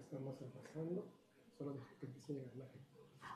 estamos empezando. Solo que empiece a llegar.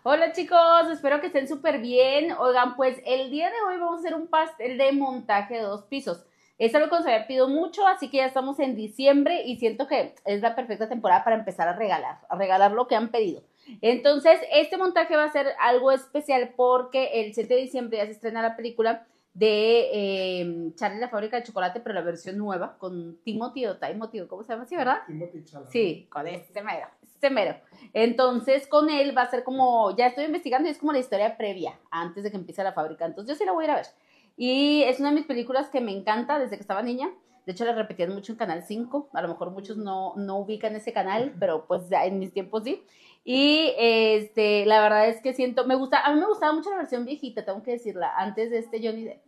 Hola chicos, espero que estén súper bien. Oigan, pues el día de hoy vamos a hacer un pastel de montaje de dos pisos. Es algo que nos pedido mucho, así que ya estamos en diciembre y siento que es la perfecta temporada para empezar a regalar, a regalar lo que han pedido. Entonces, este montaje va a ser algo especial porque el 7 de diciembre ya se estrena la película de eh, Charlie la fábrica de chocolate, pero la versión nueva, con Timothy o Timothy, ¿cómo se llama así, verdad? Timothy Chalamet. Sí, con este mero, este mero. Entonces, con él va a ser como, ya estoy investigando y es como la historia previa, antes de que empiece la fábrica. Entonces, yo sí la voy a ir a ver. Y es una de mis películas que me encanta desde que estaba niña. De hecho, la repetían mucho en Canal 5. A lo mejor muchos no, no ubican ese canal, pero pues en mis tiempos sí. Y este, la verdad es que siento, me gusta, a mí me gustaba mucho la versión viejita, tengo que decirla, antes de este Johnny Depp,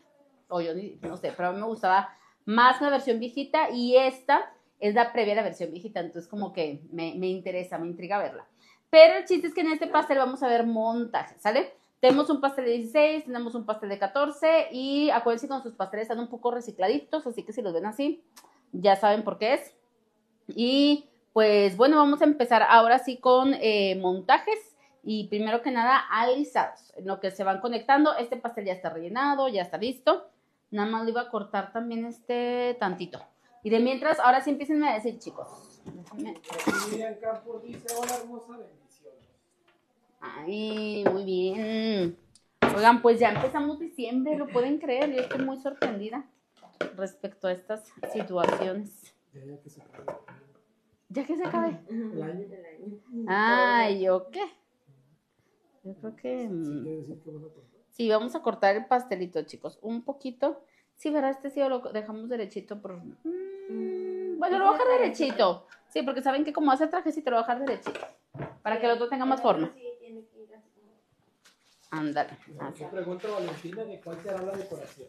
o Johnny, no sé, pero a mí me gustaba más la versión viejita y esta es la previa a la versión viejita, entonces como que me, me interesa, me intriga verla. Pero el chiste es que en este pastel vamos a ver montajes, ¿sale? Tenemos un pastel de 16, tenemos un pastel de 14 y acuérdense que con sus pasteles están un poco recicladitos, así que si los ven así, ya saben por qué es. Y pues bueno, vamos a empezar ahora sí con eh, montajes y primero que nada alisados, en lo que se van conectando. Este pastel ya está rellenado, ya está listo. Nada más le iba a cortar también este tantito. Y de mientras, ahora sí empiecen a decir, chicos. Déjame- Aquí Miriam Campos dice, hola hermosa bendición. Ay, muy bien. Oigan, pues ya empezamos diciembre, lo pueden creer. Yo estoy muy sorprendida respecto a estas situaciones. Ya, ya que se Ya que se acabe. el año. Ay, ¿yo qué? Yo creo que... Sí, mm, quiere decir que van a cortar. Sí, vamos a cortar el pastelito, chicos. Un poquito. Sí, ¿verdad? Este sí lo dejamos derechito por... Mm, bueno, lo voy a dejar derechito. Sí, porque saben que como hace trajecito, lo voy a dejar derechito. Para que el otro tenga más forma. Ándale. pregunta Valentina de cuál será la decoración.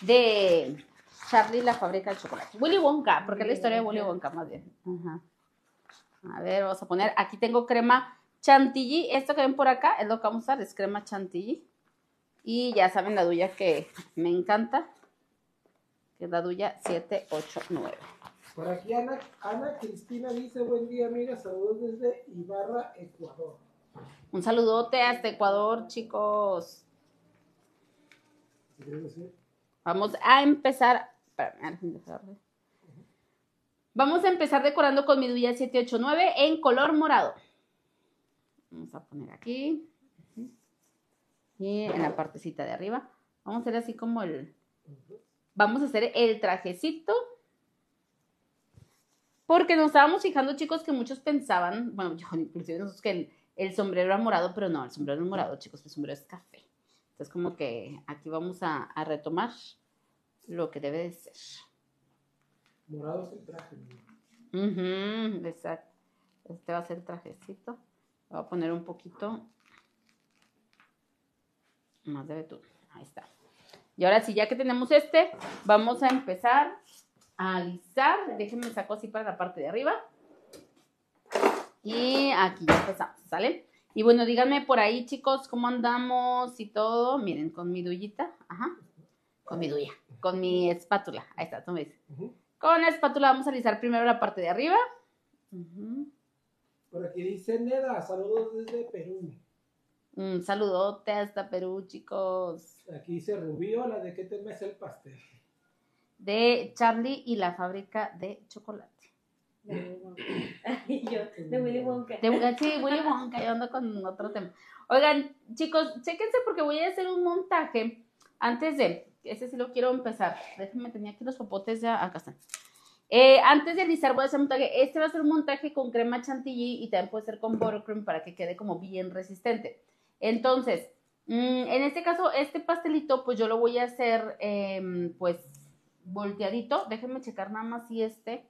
De Charlie la fábrica de chocolate. Willy Wonka, porque es la historia de Willy Wonka más bien. Ajá. A ver, vamos a poner, aquí tengo crema chantilly. Esto que ven por acá es lo que vamos a usar, es crema chantilly. Y ya saben la duya que me encanta, que es la duya 789. Por aquí Ana, Ana Cristina dice, buen día amiga, saludos desde Ibarra, Ecuador. Un saludote hasta Ecuador, chicos. ¿Qué quieres decir? Vamos a empezar. Vamos a empezar decorando con mi duya 789 en color morado. Vamos a poner aquí. Y en la partecita de arriba. Vamos a hacer así como el. Vamos a hacer el trajecito. Porque nos estábamos fijando, chicos, que muchos pensaban, bueno, yo inclusive nosotros, que el, sombrero era morado, pero no, el sombrero no morado, chicos, el sombrero es café. Entonces, como que aquí vamos a retomar lo que debe de ser. Morado es el traje. ¿no? Ujú, exacto. Este va a ser el trajecito. Voy a poner un poquito más de betún. Ahí está. Y ahora sí, ya que tenemos este, vamos a empezar a alisar. Déjenme saco así para la parte de arriba. Y aquí ya empezamos, ¿sale? Y bueno, díganme por ahí, chicos, cómo andamos y todo. Miren, con mi duyita. Ajá. Con mi duya. Con mi espátula. Ahí está, tú me dices. Con la espátula vamos a alisar primero la parte de arriba. Por aquí dice Neda, saludos desde Perú. Un saludote hasta Perú, chicos. Aquí dice Rubí, hola, ¿de qué tema es el pastel? De Charlie y la fábrica de chocolate. Y yo, de Willy Wonka. De, sí, Willy Wonka, yo ando con otro tema. Oigan, chicos, chéquense porque voy a hacer un montaje antes de, ese sí lo quiero empezar. Déjenme, tenía aquí los popotes ya, acá están. Eh, antes de alisar voy a hacer montaje. Este va a ser un montaje con crema chantilly y también puede ser con buttercream para que quede como bien resistente. Entonces, mm, en este caso, este pastelito, pues yo lo voy a hacer, em, pues, volteadito. Déjenme checar nada más si este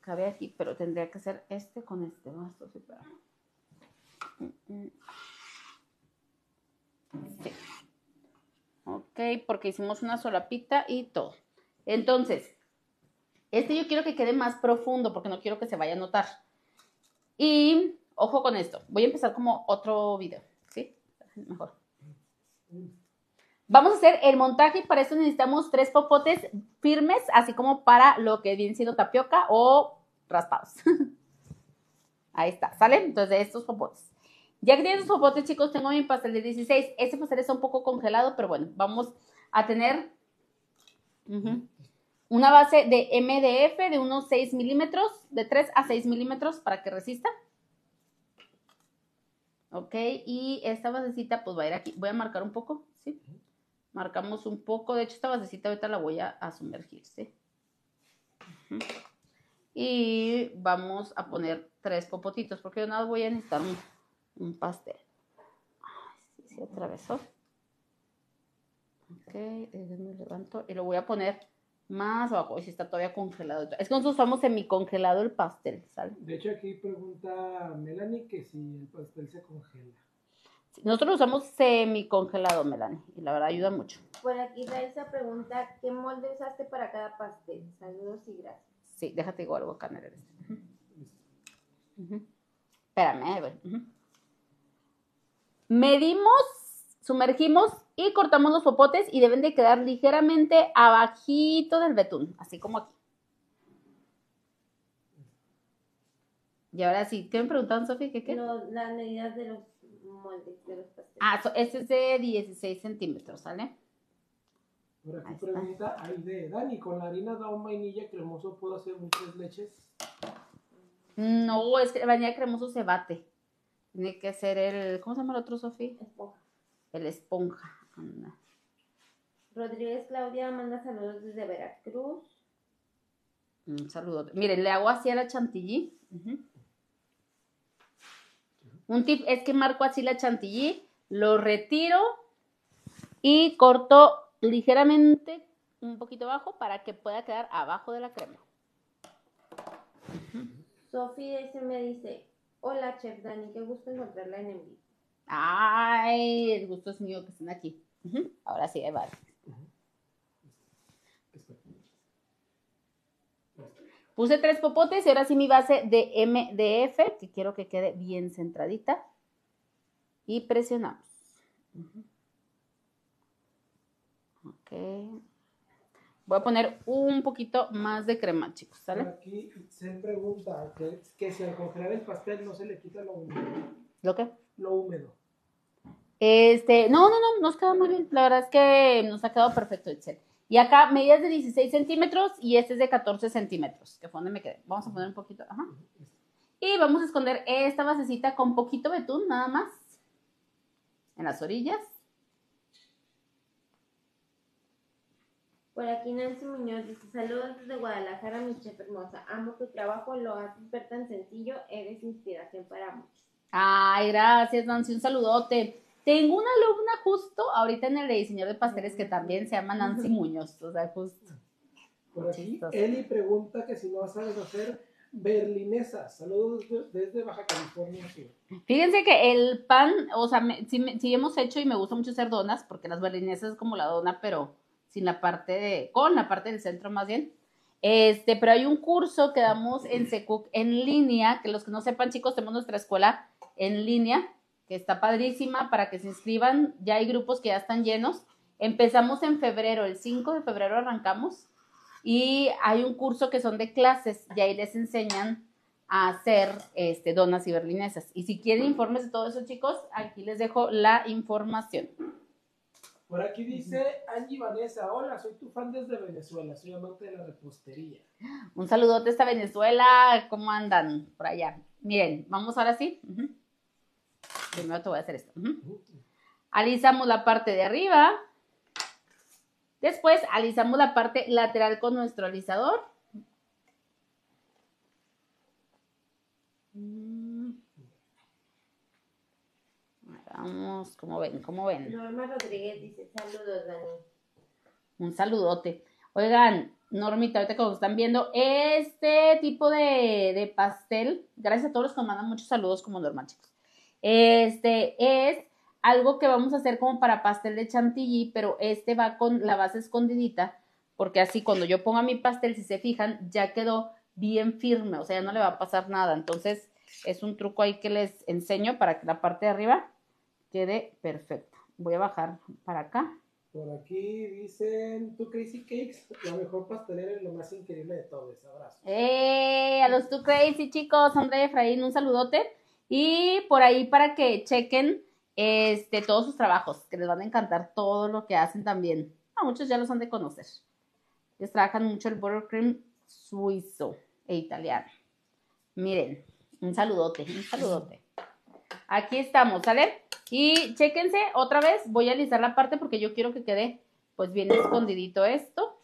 cabe aquí, pero tendría que ser este con este. A separar. Mm, mm. Sí. Ok, porque hicimos una solapita y todo. Entonces, este yo quiero que quede más profundo porque no quiero que se vaya a notar. Y ojo con esto, voy a empezar como otro video, ¿sí? Mejor. Vamos a hacer el montaje y para eso necesitamos tres popotes firmes, así como para lo que viene siendo tapioca o raspados. Ahí está, ¿sale? Entonces, estos popotes. Ya que tienen sus popotes, chicos, tengo mi pastel de 16. Este pastel está un poco congelado, pero bueno, vamos a tener una base de MDF de unos 6 milímetros, de 3 a 6 milímetros para que resista. Ok, y esta basecita pues va a ir aquí. Voy a marcar un poco, ¿sí? Marcamos un poco. De hecho, esta basecita ahorita la voy a, a sumergir, ¿sí? Y vamos a poner tres popotitos, porque yo nada voy a necesitar un pastel. Ay, sí, se atravesó. Ok, déjenme levanto y lo voy a poner más abajo. Y si está todavía congelado. Es que nosotros usamos semicongelado el pastel, ¿sale? De hecho, aquí pregunta Melanie que si el pastel se congela. Nosotros lo usamos semicongelado, Melanie, y la verdad ayuda mucho. Por aquí Raisa pregunta, ¿qué molde usaste para cada pastel? Saludos y gracias. Sí, déjate igual algo acá en el este. Ujú. Espérame, a ver. Ujú. Medimos, sumergimos y cortamos los popotes y deben de quedar ligeramente abajito del betún, así como aquí. Y ahora sí, ¿qué me preguntaban, Sofía? ¿Qué qué? Lo- las medidas de los moldes de los pasteles. Ah, so- este es de 16 centímetros, ¿sale? Por aquí Ahí pregunta Aide, Dani, ¿con la harina de un vainilla cremoso puedo hacer muchas leches? No, es que el vainilla cremoso se bate. Tiene que ser el, ¿cómo se llama el otro, Sofía? Esponja. El esponja. Anda. Rodríguez Claudia manda saludos desde Veracruz. Un saludo. Miren, le hago así a la chantilly. Un tip es que marco así la chantilly, lo retiro y corto ligeramente un poquito abajo para que pueda quedar abajo de la crema. Sofi ese me dice, hola Chef Dani, qué gusto encontrarla en en vivo. Ay, el gusto es mío que estén aquí. Ahora sí, ahí va. Espera. Puse tres popotes y ahora sí mi base de MDF, que quiero que quede bien centradita. Y presionamos. Ok. Voy a poner un poquito más de crema, chicos, Por ¿sale? aquí se pregunta que, que si al congelar el pastel no se le quita lo húmedo. ¿Lo que? Lo húmedo. Este, no, no, no, nos queda muy bien. La verdad es que nos ha quedado perfecto, Excel. Y acá medidas de 16 centímetros y este es de 14 centímetros, que fue donde me quedé. Vamos a poner un poquito, ajá. Y vamos a esconder esta basecita con poquito betún, nada más. En las orillas. Por aquí Nancy Muñoz dice, saludos desde Guadalajara, mi chef hermosa. Amo tu trabajo, lo haces ver tan sencillo, eres inspiración para muchos. Ay, gracias, Nancy, un saludote. Tengo una alumna justo ahorita en el de diseño de pasteles que también se llama Nancy Muñoz. O sea, justo. Por aquí. Eli pregunta que si no sabes hacer berlinesas. Saludos desde, Baja California. Fíjense que el pan, o sea, me- sí, me- sí hemos hecho y me gusta mucho hacer donas, porque las berlinesas es como la dona, pero sin la parte de, con la parte del centro más bien. Este, pero hay un curso que damos en Secuc en línea, que los que no sepan, chicos, tenemos nuestra escuela en línea, que está padrísima para que se inscriban. Ya hay grupos que ya están llenos. Empezamos en febrero, el 5 de febrero arrancamos. Y hay un curso que son de clases y ahí les enseñan a hacer este, donas y berlinesas. Y si quieren informes de todo eso, chicos, aquí les dejo la información. Por aquí dice Angie Vanessa, hola, soy tu fan desde Venezuela, soy amante de la repostería. Un saludote hasta Venezuela. ¿Cómo andan por allá? Miren, vamos ahora sí. Ujú. Primero te voy a hacer esto. Ujú. Alisamos la parte de arriba. Después alisamos la parte lateral con nuestro alisador. Vamos, como ven, como ven. Norma Rodríguez dice, saludos Dani. Un saludote. Oigan, Normita, ahorita que nos están viendo, este tipo de, de pastel, gracias a todos los que mandan muchos saludos como normal, chicos. Este es algo que vamos a hacer como para pastel de chantilly, pero este va con la base escondidita, porque así cuando yo ponga mi pastel, si se fijan, ya quedó bien firme, o sea, ya no le va a pasar nada. Entonces, es un truco ahí que les enseño para que la parte de arriba quede perfecta. Voy a bajar para acá. Por aquí dicen, tu Crazy Cakes, la mejor pastelera y lo más increíble de todo, es abrazo. ¡Eh! A los Two Crazy chicos, y Efraín, un saludote. Y por ahí para que chequen este, todos sus trabajos, que les van a encantar todo lo que hacen también. A muchos ya los han de conocer. Ellos trabajan mucho el buttercream suizo e italiano. Miren, un saludote, un saludote. Aquí estamos, ¿sale? Y chéquense, otra vez voy a alisar la parte porque yo quiero que quede pues bien escondidito esto.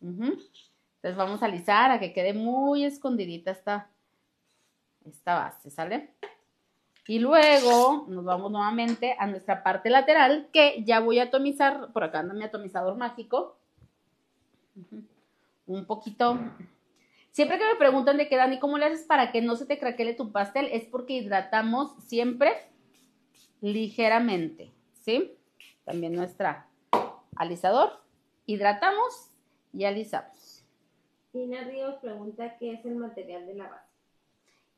Entonces vamos a alisar a que quede muy escondidita esta, esta base, ¿sale? Y luego nos vamos nuevamente a nuestra parte lateral que ya voy a atomizar, por acá anda mi atomizador mágico. Un poquito. Siempre que me preguntan de qué, Dani, ¿cómo le haces para que no se te craquele tu pastel? Es porque hidratamos siempre ligeramente, ¿sí? También nuestra alisador. Hidratamos y alisamos. Tina Ríos pregunta qué es el material de la base.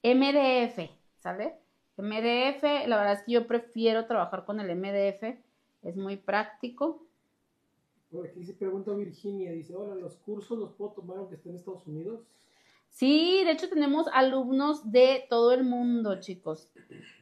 MDF, ¿sale? MDF, la verdad es que yo prefiero trabajar con el MDF, es muy práctico. Aquí se pregunta Virginia, dice, hola, ¿los cursos los puedo tomar aunque esté en Estados Unidos? Sí, de hecho tenemos alumnos de todo el mundo, chicos.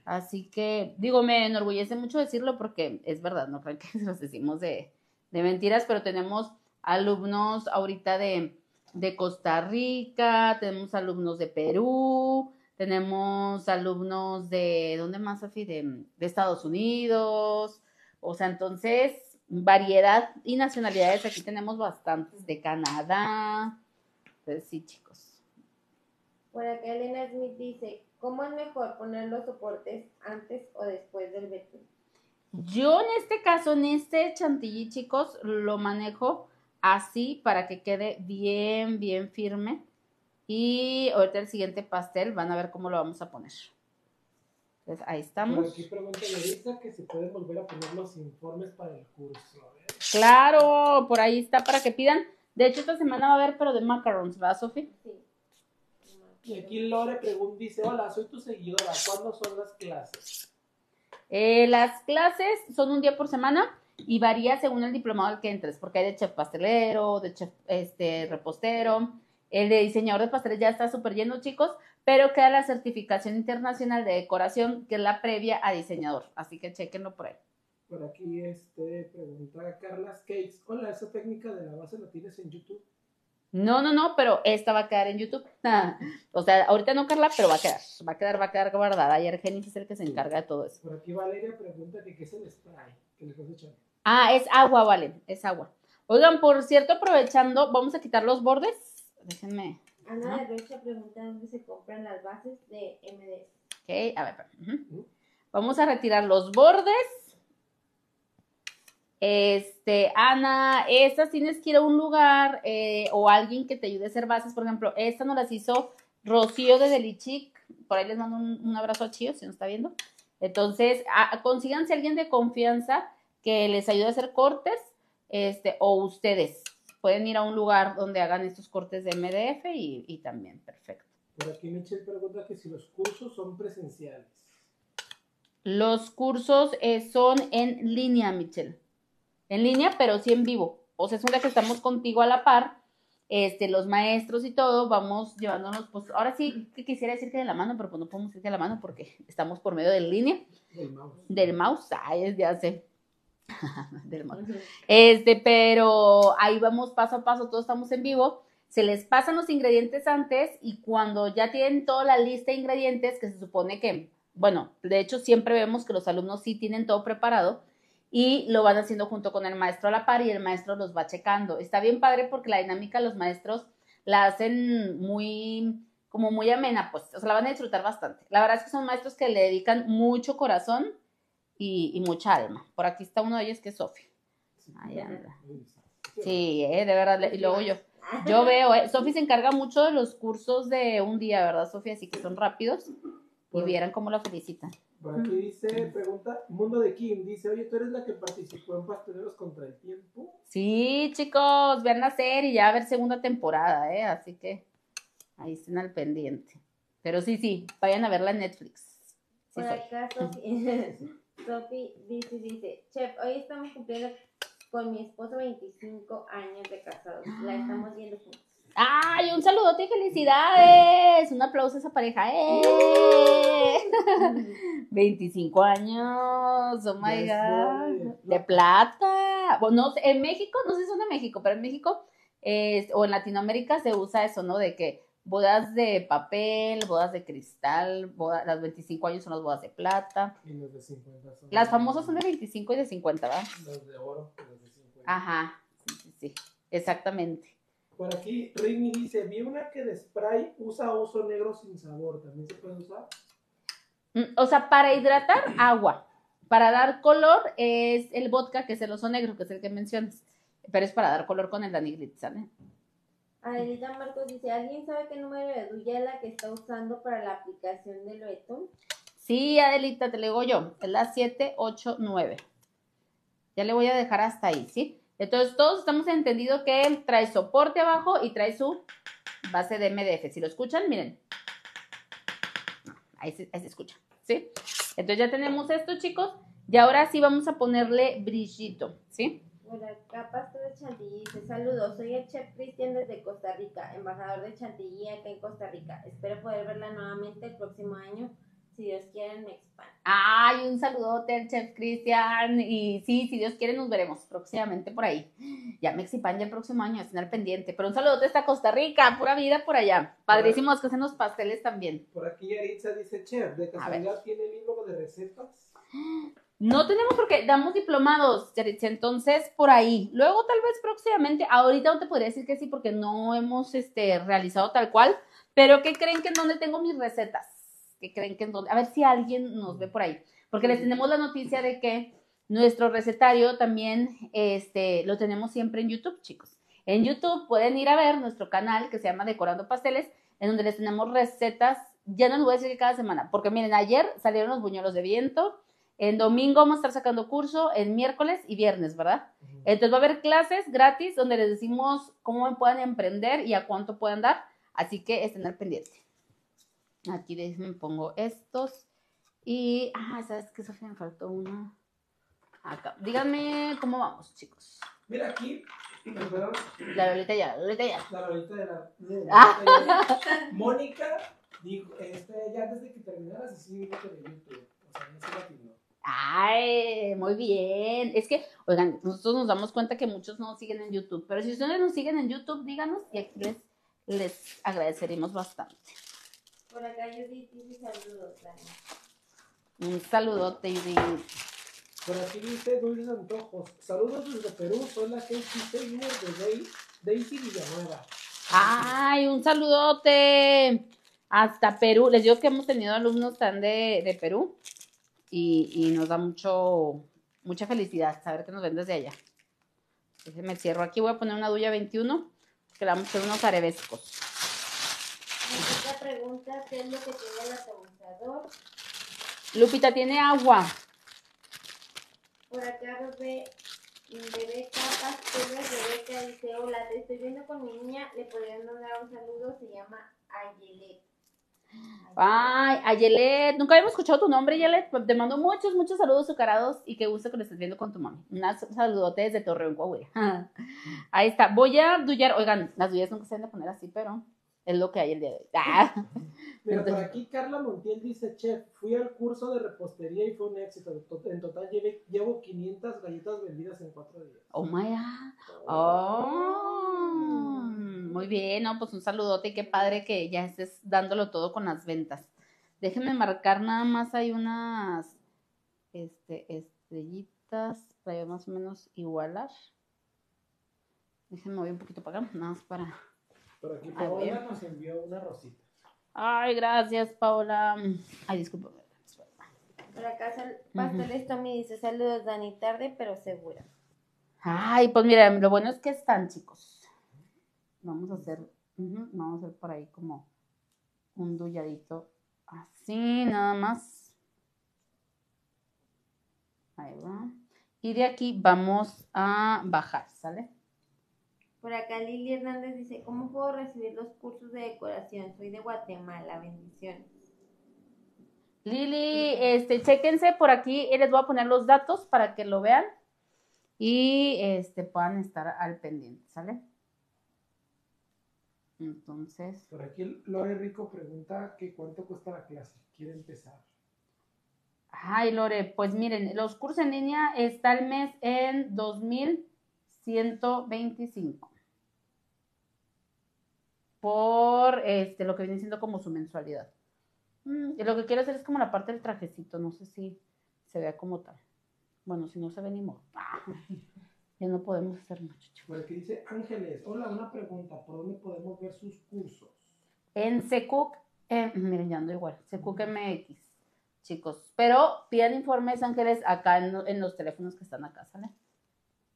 Así que, digo, me enorgullece mucho decirlo porque es verdad, no creo que los decimos de, de mentiras, pero tenemos alumnos ahorita de, de Costa Rica, tenemos alumnos de Perú, tenemos alumnos de, ¿dónde más, Sofi? De, de Estados Unidos. O sea, entonces, variedad y nacionalidades, aquí tenemos bastantes, de Canadá. Entonces, sí, chicos. Por acá Elena Smith dice, ¿cómo es mejor poner los soportes antes o después del betún? Yo en este caso, en este chantilly, chicos, lo manejo así para que quede bien, bien firme. Y ahorita el siguiente pastel van a ver cómo lo vamos a poner. Entonces, ahí Por estamos. aquí pregunta Melissa que si pueden volver a poner los informes para el curso. A ver. Claro, por ahí está para que pidan. De hecho, esta semana va a haber, pero de macarons, ¿verdad, Sofi? Sí. Y aquí Lore pregunta, dice, hola, soy tu seguidora, ¿cuándo son las clases? Eh, las clases son un día por semana y varía según el diplomado al que entres, porque hay de chef pastelero, de chef este, repostero. El de diseñador de pasteles ya está súper lleno, chicos, pero queda la certificación internacional de decoración, que es la previa a diseñador. Así que chequenlo por ahí. Por aquí este, pregunta Carlas Cakes, hola, ¿esa técnica de la base la tienes en YouTube? No, no, no, pero esta va a quedar en YouTube. o sea, ahorita no, Carla, pero va a quedar. Va a quedar, va a quedar guardada. Y Argenis es el que se encarga de todo eso. Por aquí Valeria pregunta que qué es el spray que le estás echando. Ah, es agua, vale, es agua. Oigan, por cierto, aprovechando, vamos a quitar los bordes. Déjenme. Ana Ajá. de Rocha pregunta dónde se compran las bases de MDS. Ok, a ver. Vamos a retirar los bordes. Este, Ana, estas tienes que ir a un lugar eh, o alguien que te ayude a hacer bases. Por ejemplo, esta nos las hizo Rocío de Delichic. Por ahí les mando un, un abrazo a Chío, si nos está viendo. Entonces, a- consíganse alguien de confianza que les ayude a hacer cortes, este, o ustedes pueden ir a un lugar donde hagan estos cortes de MDF y, y también, perfecto. Por aquí Michelle pregunta que si los cursos son presenciales. Los cursos eh, son en línea, Michelle. En línea, pero sí en vivo. O sea, es un día que estamos contigo a la par. Este, los maestros y todo, vamos llevándonos, pues, ahora sí que quisiera decir que de la mano, pero pues no podemos decir que de la mano porque estamos por medio de línea, Del mouse. del mouse, ay, es ya sé. del mouse. Este, pero ahí vamos paso a paso, todos estamos en vivo. Se les pasan los ingredientes antes y cuando ya tienen toda la lista de ingredientes, que se supone que, bueno, de hecho siempre vemos que los alumnos sí tienen todo preparado y lo van haciendo junto con el maestro a la par y el maestro los va checando. Está bien padre porque la dinámica los maestros la hacen muy, como muy amena, pues, o sea, la van a disfrutar bastante. La verdad es que son maestros que le dedican mucho corazón y, y mucha alma. Por aquí está uno de ellos que es Sofi. Sí. Ahí anda. Sí. Eh, de verdad. Y luego yo, yo veo, eh, Sofi se encarga mucho de los cursos de un día, ¿verdad, Sofi? Así que son rápidos. Y Bueno. vieran cómo la felicitan. Por aquí dice, pregunta, Mundo de Kim, dice, oye, ¿tú eres la que participó en Pasteleros contra el Tiempo? Sí, chicos, vean la serie y ya va a haber segunda temporada, ¿eh? Así que ahí estén al pendiente. Pero sí, sí, vayan a verla en Netflix. Sí, Por soy. acá Sofi, Sofi dice, dice, Chef, hoy estamos cumpliendo con mi esposo 25 años de casados. La estamos viendo juntos. ¡Ay, un saludote y felicidades! Un aplauso a esa pareja. ¡Eh! 25 años, oh my god. De plata. Bueno, en México, no sé si son de México, pero en México es- o en Latinoamérica se usa eso, ¿no? De que bodas de papel, bodas de cristal, boda- las 25 años son las bodas de plata. Y los de 50 son. Las famosas son de 25 y de 50, ¿verdad? Los de oro, los de 50. Ajá, sí, sí, sí, exactamente. Por aquí, Rini dice: Vi una que de spray usa oso negro sin sabor. ¿También se puede usar? Mm, O sea, para hidratar, agua. Para dar color es el vodka, que es el oso negro, que es el que mencionas. Pero es para dar color con el Danigrit, ¿sale? Adelita Marcos dice, ¿alguien sabe qué número de Duya es la que está usando para la aplicación del Betún? Sí, Adelita, te lo digo yo. Es la 789. Ya le voy a dejar hasta ahí, ¿sí? Entonces, todos estamos entendido que trae soporte abajo y trae su base de MDF. Si lo escuchan, miren. Ahí se, ahí se escucha, ¿sí? Entonces ya tenemos esto, chicos. Y ahora sí vamos a ponerle brillito, ¿sí? Por acá, Pastor de Chantilly dice, saludos, soy el chef Cristian desde Costa Rica, embajador de Chantilly acá en Costa Rica. Espero poder verla nuevamente el próximo año, si Dios quiere en Mexpan. Ay, un saludote al chef Cristian. Y sí, si Dios quiere, nos veremos próximamente por ahí. Ya Mexipan ya el próximo año, estén al pendiente. Pero un saludote hasta Costa Rica, pura vida por allá. Padrísimos que hacen los pasteles también. Por aquí, Yaritza dice: Chef, ¿de casualidad tiene libro de recetas? No tenemos porque damos diplomados, entonces por ahí. Luego, tal vez próximamente, ahorita no te podría decir que sí porque no hemos este, realizado tal cual. Pero ¿qué creen que en dónde tengo mis recetas? ¿Qué creen que en dónde? A ver si alguien nos ve por ahí. Porque les tenemos la noticia de que nuestro recetario también este, lo tenemos siempre en YouTube, chicos. En YouTube pueden ir a ver nuestro canal que se llama Decorando Pasteles, en donde les tenemos recetas, ya no les voy a decir que cada semana, porque miren, ayer salieron los buñuelos de viento, en domingo vamos a estar sacando curso, en miércoles y viernes, ¿verdad? Entonces va a haber clases gratis donde les decimos cómo pueden emprender y a cuánto pueden dar, así que estén al pendiente. Aquí déjenme pongo estos y, ah, ¿sabes qué, Sofía? Me faltó uno. Acá. Díganme cómo vamos, chicos. Mira aquí, perdón, La Lolita ya, la Lolita ya. la Lolita de la. de la- Ah. de- Mónica dijo: este, Ya antes de que terminaras, así dijo que de YouTube. O sea, no se la. Ay, muy bien. Es que, oigan, nosotros nos damos cuenta que muchos no nos siguen en YouTube, pero si ustedes nos siguen en YouTube, díganos y aquí les, les agradeceremos bastante. Por acá Judith dice saludos, Dani. Un saludote, Judith. Por aquí dice Dulces Antojos. Saludos desde Perú. Soy la Casey Taylor de Day- Daisy Villanueva. Ay, un saludote hasta Perú. Les digo que hemos tenido alumnos tan de, de Perú y, y nos da mucho, mucha felicidad saber que nos ven desde allá. Déjenme cierro aquí. Voy a poner una duya 21 que le vamos a hacer unos arabescos. Esta pregunta, ¿qué es lo que tiene el atomizador? Lupita tiene agua. Por acá bebé, Rebeca Pasteles, Rebeca dice, hola, te estoy viendo con mi niña, le podrían mandar un saludo, se llama Ayelet. Ay, Ayelet, nunca habíamos escuchado tu nombre, Ayelet. Te mando muchos, muchos saludos azucarados y qué gusto que lo estés viendo con tu mami. Un saludote desde Torreón, Coahuila. Ahí está. Voy a duyar. Oigan, las duyas nunca se deben de poner así, pero es lo que hay el día de hoy. Ah. Mira, por Entonces- aquí Carla Montiel dice, chef, fui al curso de repostería y fue un éxito. To- En total llevé- llevo 500 galletas vendidas en cuatro días. Oh my God. Oh, muy bien, no, pues un saludote y qué padre que ya estés dándolo todo con las ventas. Déjenme marcar nada más, hay unas este, estrellitas para más o menos igualar. Déjenme voy un poquito para acá, nada más para. Por aquí Ay, voy Paola nos envió una rosita. Ay, gracias, Paola. Ay, disculpa. Por acá Pasteles Tommy dice, saludos, Dani, tarde pero segura. Ay, pues mira, lo bueno es que están, chicos. Vamos a hacer, vamos a hacer por ahí como un dulladito así, nada más. Ahí va. Y de aquí vamos a bajar, ¿sale? Por acá Lili Hernández dice, ¿cómo puedo recibir los cursos de decoración? Soy de Guatemala, bendiciones. Lili, este, chéquense por aquí, y les voy a poner los datos para que lo vean y este puedan estar al pendiente, ¿sale? Entonces, Por aquí Lore Rico pregunta que cuánto cuesta la clase. Quiere empezar. ay, Lore, pues miren, los cursos en línea está el mes en 2125 por este lo que viene siendo como su mensualidad. Mm, y lo que quiero hacer es como la parte del trajecito, no sé si se vea como tal. Bueno, si no se ve ni modo. Ya no podemos hacer mucho. chicos. Por aquí dice Ángeles. Hola, una pregunta. ¿Por dónde podemos ver sus cursos? En Secook, eh, miren, ya ando igual, Secook MX, chicos. Pero pidan informes, Ángeles, acá en, en los teléfonos que están acá, ¿sale?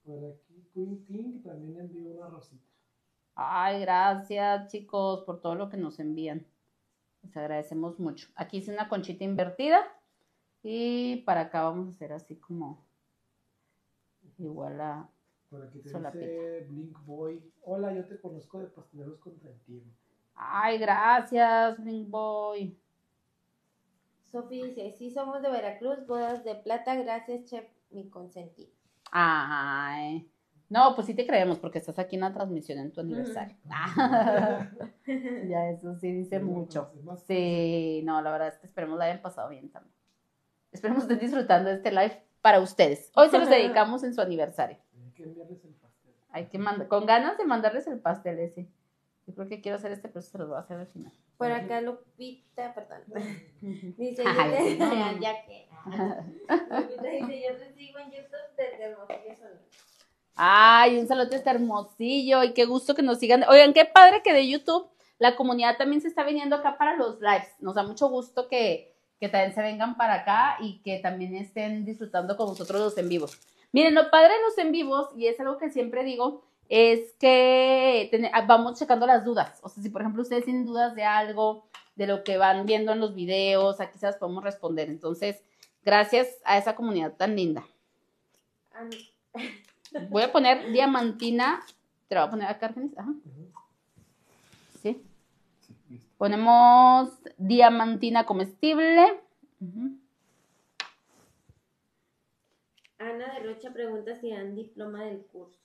Por aquí Queen King también envió una rosita. Ay, gracias, chicos, por todo lo que nos envían. Les agradecemos mucho. Aquí hice una conchita invertida y para acá vamos a hacer así como igual a... Por aquí te Solapita. dice Blink Boy. Hola, yo te conozco de Pasteleros con Trentino. Ay, gracias, Blink Boy. Sofi dice, sí somos de Veracruz, bodas de plata, gracias, chef, mi consentido. Ay. No, pues sí te creemos porque estás aquí en la transmisión en tu aniversario. ya eso sí dice mucho. Sí, no, la verdad es que esperemos la hayan pasado bien también. Esperemos estén disfrutando de este live para ustedes. Hoy se los dedicamos en su aniversario. Hay que enviarles el pastel. Hay que mandar, con ganas de mandarles el pastel ese. Yo creo que quiero hacer este, pero se los voy a hacer al final. Por acá Lupita, perdón, dice, Ay, yo no. ya que, Lupita dice, yo te sigo en YouTube desde Hermosillo. Ay, un saludo este hermosillo y qué gusto que nos sigan. Oigan, qué padre que de YouTube la comunidad también se está viniendo acá para los lives. Nos da mucho gusto que, que también se vengan para acá y que también estén disfrutando con nosotros los en vivos. Miren, lo padre de los en vivos, y es algo que siempre digo, es que ten- vamos checando las dudas. O sea, si por ejemplo ustedes tienen dudas de algo, de lo que van viendo en los videos, aquí se las podemos responder. Entonces, gracias a esa comunidad tan linda. Voy a poner diamantina. Te la voy a poner acá, Argenis. Ajá. Sí. Ponemos diamantina comestible. Ujú. Ana de Rocha pregunta si dan diploma del curso.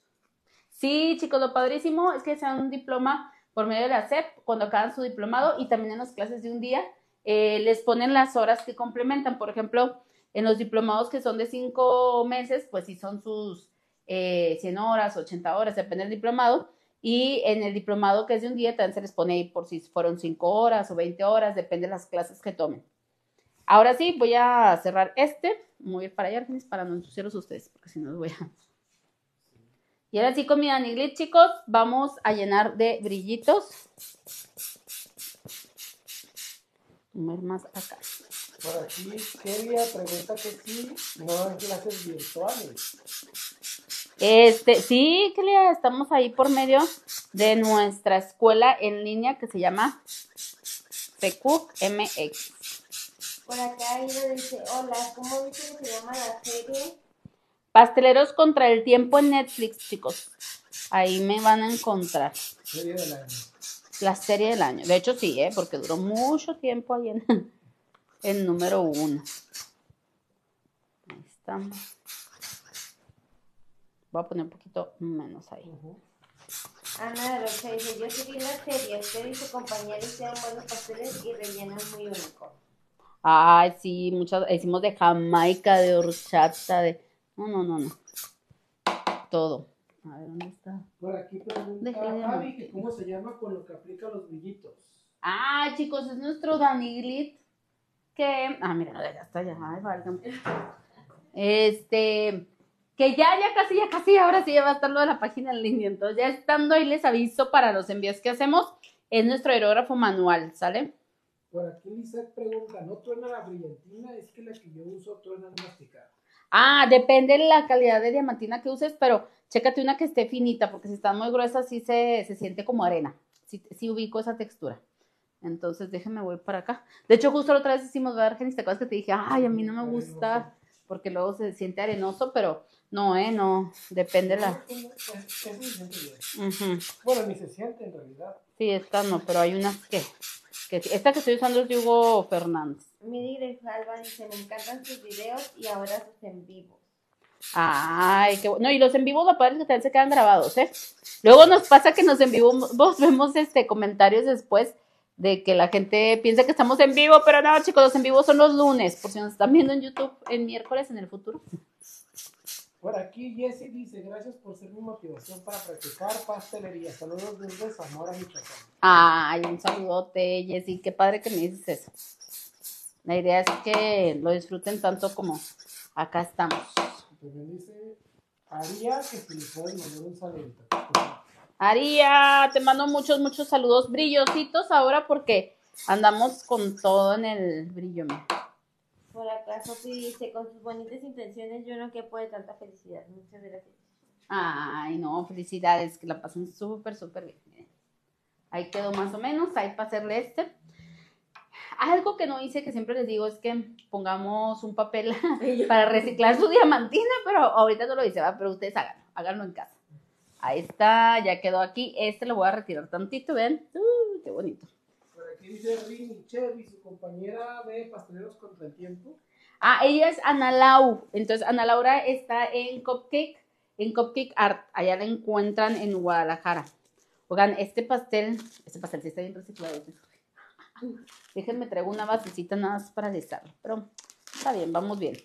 Sí, chicos, lo padrísimo es que se dan un diploma por medio de la SEP cuando acaban su diplomado y también en las clases de un día eh, les ponen las horas que complementan. Por ejemplo, en los diplomados que son de cinco meses, pues sí son sus eh, 100 horas, 80 horas, depende del diplomado. Y en el diplomado que es de un día también se les pone ahí por si fueron 5 horas o 20 horas, depende de las clases que tomen. Ahora sí, voy a cerrar este. Voy a ir para allá, para no ensuciarlos ustedes, porque si no los voy a... Y ahora sí con mi Dani Glitch, chicos, vamos a llenar de brillitos. Ir más acá. Por aquí Kelia pregunta que sí, no dan clases virtuales. Este, sí, Clea, estamos ahí por medio de nuestra escuela en línea que se llama FECUC MX. Por acá Ida dice, hola, ¿cómo dice que se llama la serie? Pasteleros contra el tiempo en Netflix, chicos. Ahí me van a encontrar Serie del año. la serie del año. De hecho, sí, ¿eh? porque duró mucho tiempo ahí en el número uno. Ahí estamos. Voy a poner un poquito menos ahí. Ujú. Ana de Rocha dice, yo vi la serie, usted y su compañero hicieron buenos pasteles y rellenos muy únicos. Ay, sí, muchas, hicimos de Jamaica, de horchata, de... No, no, no, no. Todo. A ver, ¿dónde está? Por aquí pregunta Javi que cómo se llama con lo que aplica los brillitos. Ah, chicos, es nuestro Danny Glit. Que. Ah, mira, ya está, ya. Ay, válgame. Este. Que ya, ya casi, ya casi, ahora sí ya va a estar lo de la página en línea. Entonces, ya estando ahí, les aviso para los envíos que hacemos. Es nuestro aerógrafo manual, ¿sale? Por aquí Lisa pregunta, ¿no truena la brillantina? Es que la que yo uso truena al masticar. Ah, depende de la calidad de diamantina que uses, pero chécate una que esté finita, porque si está muy gruesa, sí se, se siente como arena. Sí, sí ubico esa textura. Entonces, déjeme, voy para acá. De hecho, justo la otra vez hicimos, ¿verdad, Argenis? ¿Te acuerdas que te dije, ay, a mí no me gusta, porque luego se siente arenoso, pero no, ¿eh? No, depende la... Bien. Ujú. Bueno, ni se siente en realidad. Sí, esta no, pero hay unas que... que. Esta que estoy usando es de Hugo Fernández. Miri Grijalva dice, me encantan sus videos y ahora sus en vivos. Ay, qué bueno. No, y los en vivos, lo padre es que también se quedan grabados, ¿eh? Luego nos pasa que nos en vivo vos vemos este comentarios después de que la gente piensa que estamos en vivo, pero no, chicos, los en vivo son los lunes, por si nos están viendo en YouTube en miércoles en el futuro. Por aquí Jessy dice, gracias por ser mi motivación para practicar pastelería. Saludos desde Zamora, Michoacán. Ay, un saludote, Jessy, qué padre que me dices eso. La idea es que lo disfruten tanto como acá estamos. También dice Aria que si le pueden mandar un saludito. Aria, te mando muchos, muchos saludos brillositos ahora porque andamos con todo en el brillo. mira. Por acá Sofi dice, con sus bonitas intenciones yo no quepo de tanta felicidad. Muchas gracias. Ay, no, felicidades, que la pasen súper, súper bien. Miren. Ahí quedó más o menos, ahí para hacerle este. Algo que no hice, que siempre les digo, es que pongamos un papel para reciclar su diamantina, pero ahorita no lo hice, ¿va? pero ustedes háganlo, háganlo en casa. Ahí está, ya quedó aquí. Este lo voy a retirar tantito, ven. Uh, qué bonito. Dice Rini Chevy, su compañera de Pasteleros contra el Tiempo. Ah, ella es Ana Lau. Entonces, Ana Laura está en Cupcake, en Cupcake Art. Allá la encuentran en Guadalajara. Oigan, este pastel, este pastel sí está bien reciclado. Déjenme traigo una basecita nada más para alisarlo. Pero está bien, vamos bien.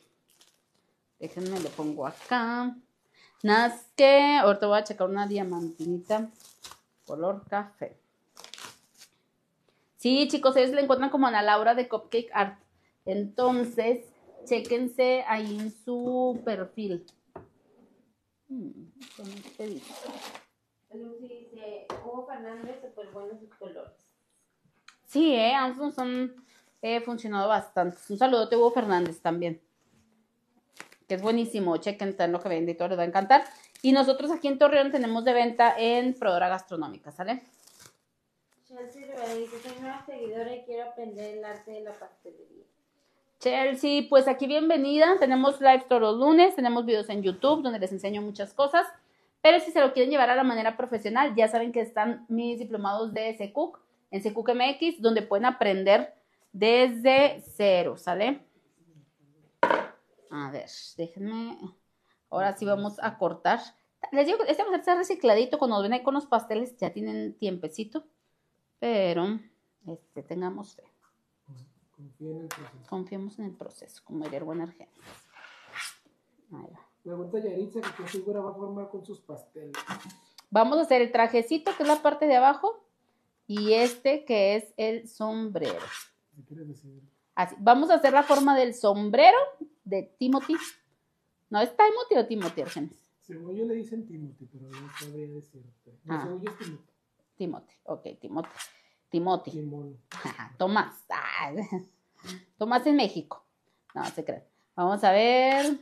Déjenme, le pongo acá. Nada que ahorita voy a checar una diamantinita color café. Sí, chicos, ellos le encuentran como Ana Laura de Cupcake Art. Entonces, chéquense ahí en su perfil. Hmm, ¿cómo te dice? Lucy dice, Hugo Fernández, súper buenos sus colores. Sí, eh, ambos han eh, funcionado bastante. Un saludo a Hugo Fernández también. Que es buenísimo. Chequen está en lo que vende y todo les va a encantar. Y nosotros aquí en Torreón tenemos de venta en Prodora Gastronómica, ¿sale? Chelsea soy nueva seguidora y quiero aprender el arte de la pastelería. Chelsea, pues aquí bienvenida. Tenemos live todos los lunes, tenemos videos en YouTube donde les enseño muchas cosas. Pero si se lo quieren llevar a la manera profesional, ya saben que están mis diplomados de SECUC, en SECUC MX, donde pueden aprender desde cero, ¿sale? A ver, déjenme. Ahora sí vamos a cortar. Les digo este va a ser recicladito. Cuando ven ahí con los pasteles, ya tienen tiempecito. Pero, este, tengamos fe. Confía en el proceso. Confiemos en el proceso, como diría el buen argentino. Ahí va. Pregunta Yaritza que qué figura va a formar con sus pasteles. Vamos a hacer el trajecito, que es la parte de abajo, y este, que es el sombrero. Así, vamos a hacer la forma del sombrero de Timothy. ¿No es Timothy o Timothy, Argenis? Según yo le dicen Timothy, pero no sabría decirte. No, Ah. según yo es Timothy. Timothy, ok, Timothy. Timothy. Tomás. Ah, Tomás en México. No, se creen. Vamos a ver.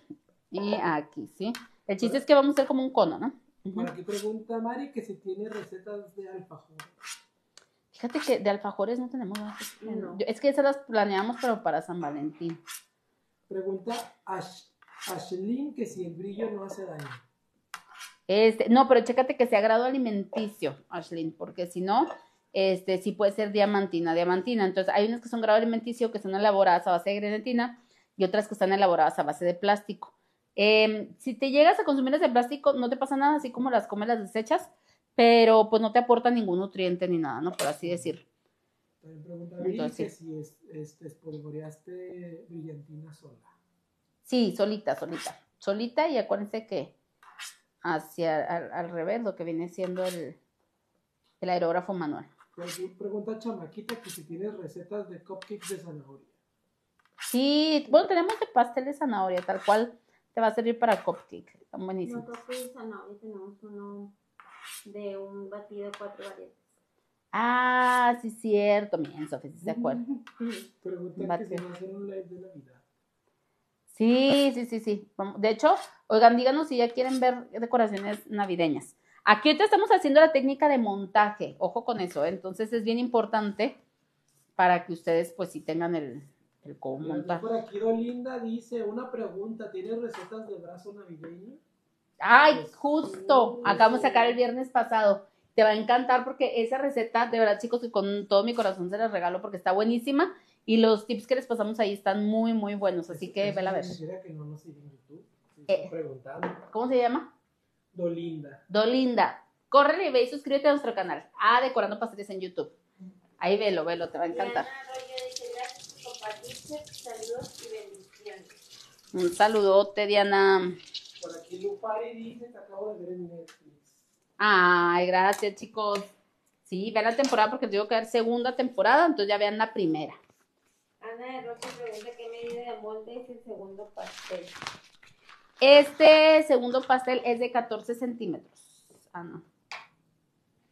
Y aquí, ¿sí? El chiste es que vamos a hacer como un cono, ¿no? Por aquí pregunta Mari que si tiene recetas de alfajor. Fíjate que de alfajores no tenemos. No. Yo- Es que esas las planeamos, pero para San Valentín. Pregunta Ash, Ashlyn que si el brillo no hace daño. Este, no, pero chécate que sea grado alimenticio, Ashlyn, porque si no, este, sí puede ser diamantina, diamantina. Entonces, hay unas que son grado alimenticio que son elaboradas a base de grenetina y otras que están elaboradas a base de plástico. Em, si te llegas a consumir de plástico, no te pasa nada, así como las comes las desechas, pero pues no te aporta ningún nutriente ni nada, ¿no? Por así Viri Entonces, si es, este, espolvoreaste brillantina sola. Sí, solita, solita. Solita y acuérdense que hacia al, al revés, lo que viene siendo el, el aerógrafo manual. Pregunta Chamaquita que si tienes recetas de cupcakes de zanahoria. Sí, bueno, tenemos de pastel de zanahoria, tal cual te va a servir para cupcake. Están buenísimos. Nosotros de zanahoria tenemos uno de un batido de cuatro variantes. Ah, sí, cierto. Bien, Sofía, sí se acuerda. Pregunta que si va a hacer un live de Navidad. Sí, sí, sí, sí. Vamos- De hecho, oigan, díganos si ya quieren ver decoraciones navideñas. Aquí ahorita estamos haciendo la técnica de montaje. Ojo con eso, ¿eh? entonces es bien importante para que ustedes, pues, sí tengan el, el cómo montar. Por aquí Dolinda dice una pregunta. ¿Tienes recetas de brazo navideño? Ay, justo. Acabamos de sacar el viernes pasado. Te va a encantar porque esa receta, de verdad, chicos, que con todo mi corazón se las regalo porque está buenísima. Y los tips que les pasamos ahí están muy, muy buenos. Así que vela a ver. que no nos YouTube. Eh. preguntando. ¿Cómo se llama? Dolinda. Dolinda. Corre y ve y suscríbete a nuestro canal. Ah, Decorando Pasteles en YouTube. Ahí velo, velo, te va a encantar. Saludos y bendiciones. Un saludote, Diana. Por aquí Lupari dice que acabo de ver en Netflix. Ay, gracias, chicos. Sí, vean la temporada porque tengo que ver segunda temporada, entonces ya vean la primera. Ana de Roque pregunta qué medida de molde es el segundo pastel. Este segundo pastel es de 14 centímetros. Ah, no.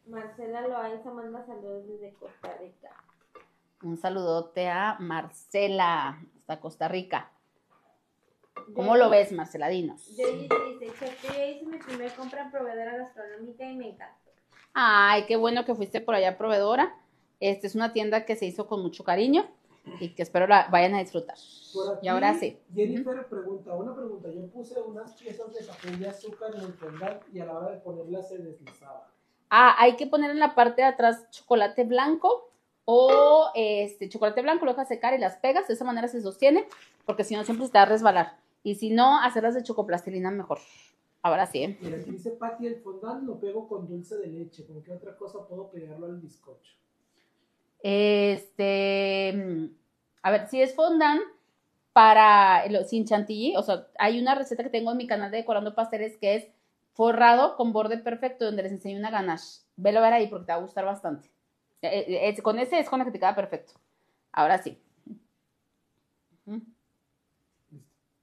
Marcela Loaiza manda saludos desde Costa Rica. Un saludote a Marcela, hasta Costa Rica. ¿Cómo lo ves, Marcela? Dinos. Yoyi dice, yo ya hice mi primer compra en proveedora gastronómica y me encantó. Ay, qué bueno que fuiste por allá, proveedora. Esta es una tienda que se hizo con mucho cariño y que espero la vayan a disfrutar. Aquí, Y ahora sí. Jennifer pregunta, una pregunta. Yo puse unas piezas de papel de azúcar en el fondant y a la hora de ponerlas se deslizaba. Ah, hay que poner en la parte de atrás chocolate blanco o este chocolate blanco, lo dejas secar y las pegas, de esa manera se sostiene, porque si no siempre se te va a resbalar. Y si no, hacerlas de chocoplastilina mejor. Ahora sí, ¿eh? Mira, aquí dice Patty, el fondant lo pego con dulce de leche. ¿Con qué otra cosa puedo pegarlo al bizcocho? Este, mm, a ver, si es fondant para sin chantilly, o sea, hay una receta que tengo en mi canal de Decorando Pasteles que es forrado con borde perfecto, donde les enseño una ganache. Velo a ver ahí porque te va a gustar bastante. Eh, eh, con ese es con el que te queda perfecto. Ahora sí.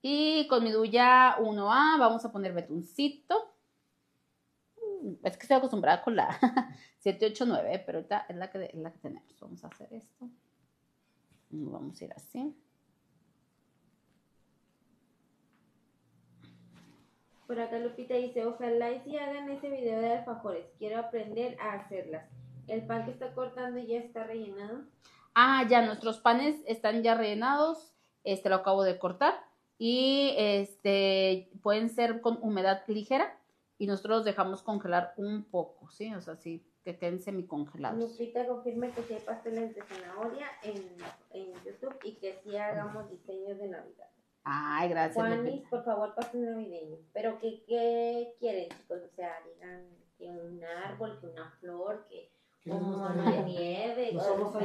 Y con mi duya 1A vamos a poner betuncito. Es que estoy acostumbrada con la 789, pero ahorita es la que, es la que tenemos. Vamos a hacer esto. Vamos a ir así. Por acá Lupita dice, ojalá y si hagan ese video de alfajores, quiero aprender a hacerlas. El pan que está cortando ya está rellenado. Ah, ya, nuestros panes están ya rellenados. Este lo acabo de cortar. Y este pueden ser con humedad ligera. Y nosotros los dejamos congelar un poco, ¿sí? O sea, sí, que queden semicongelados. Lupita confirma que sí hay pasteles de zanahoria en, en YouTube y que sí hagamos diseños de Navidad. Ay, gracias. Juanis, por favor, pastel navideño. Pero que, ¿qué quieren, chicos? O sea, digan que un árbol, que una flor, que ¿Qué un mono de nieve. No somos.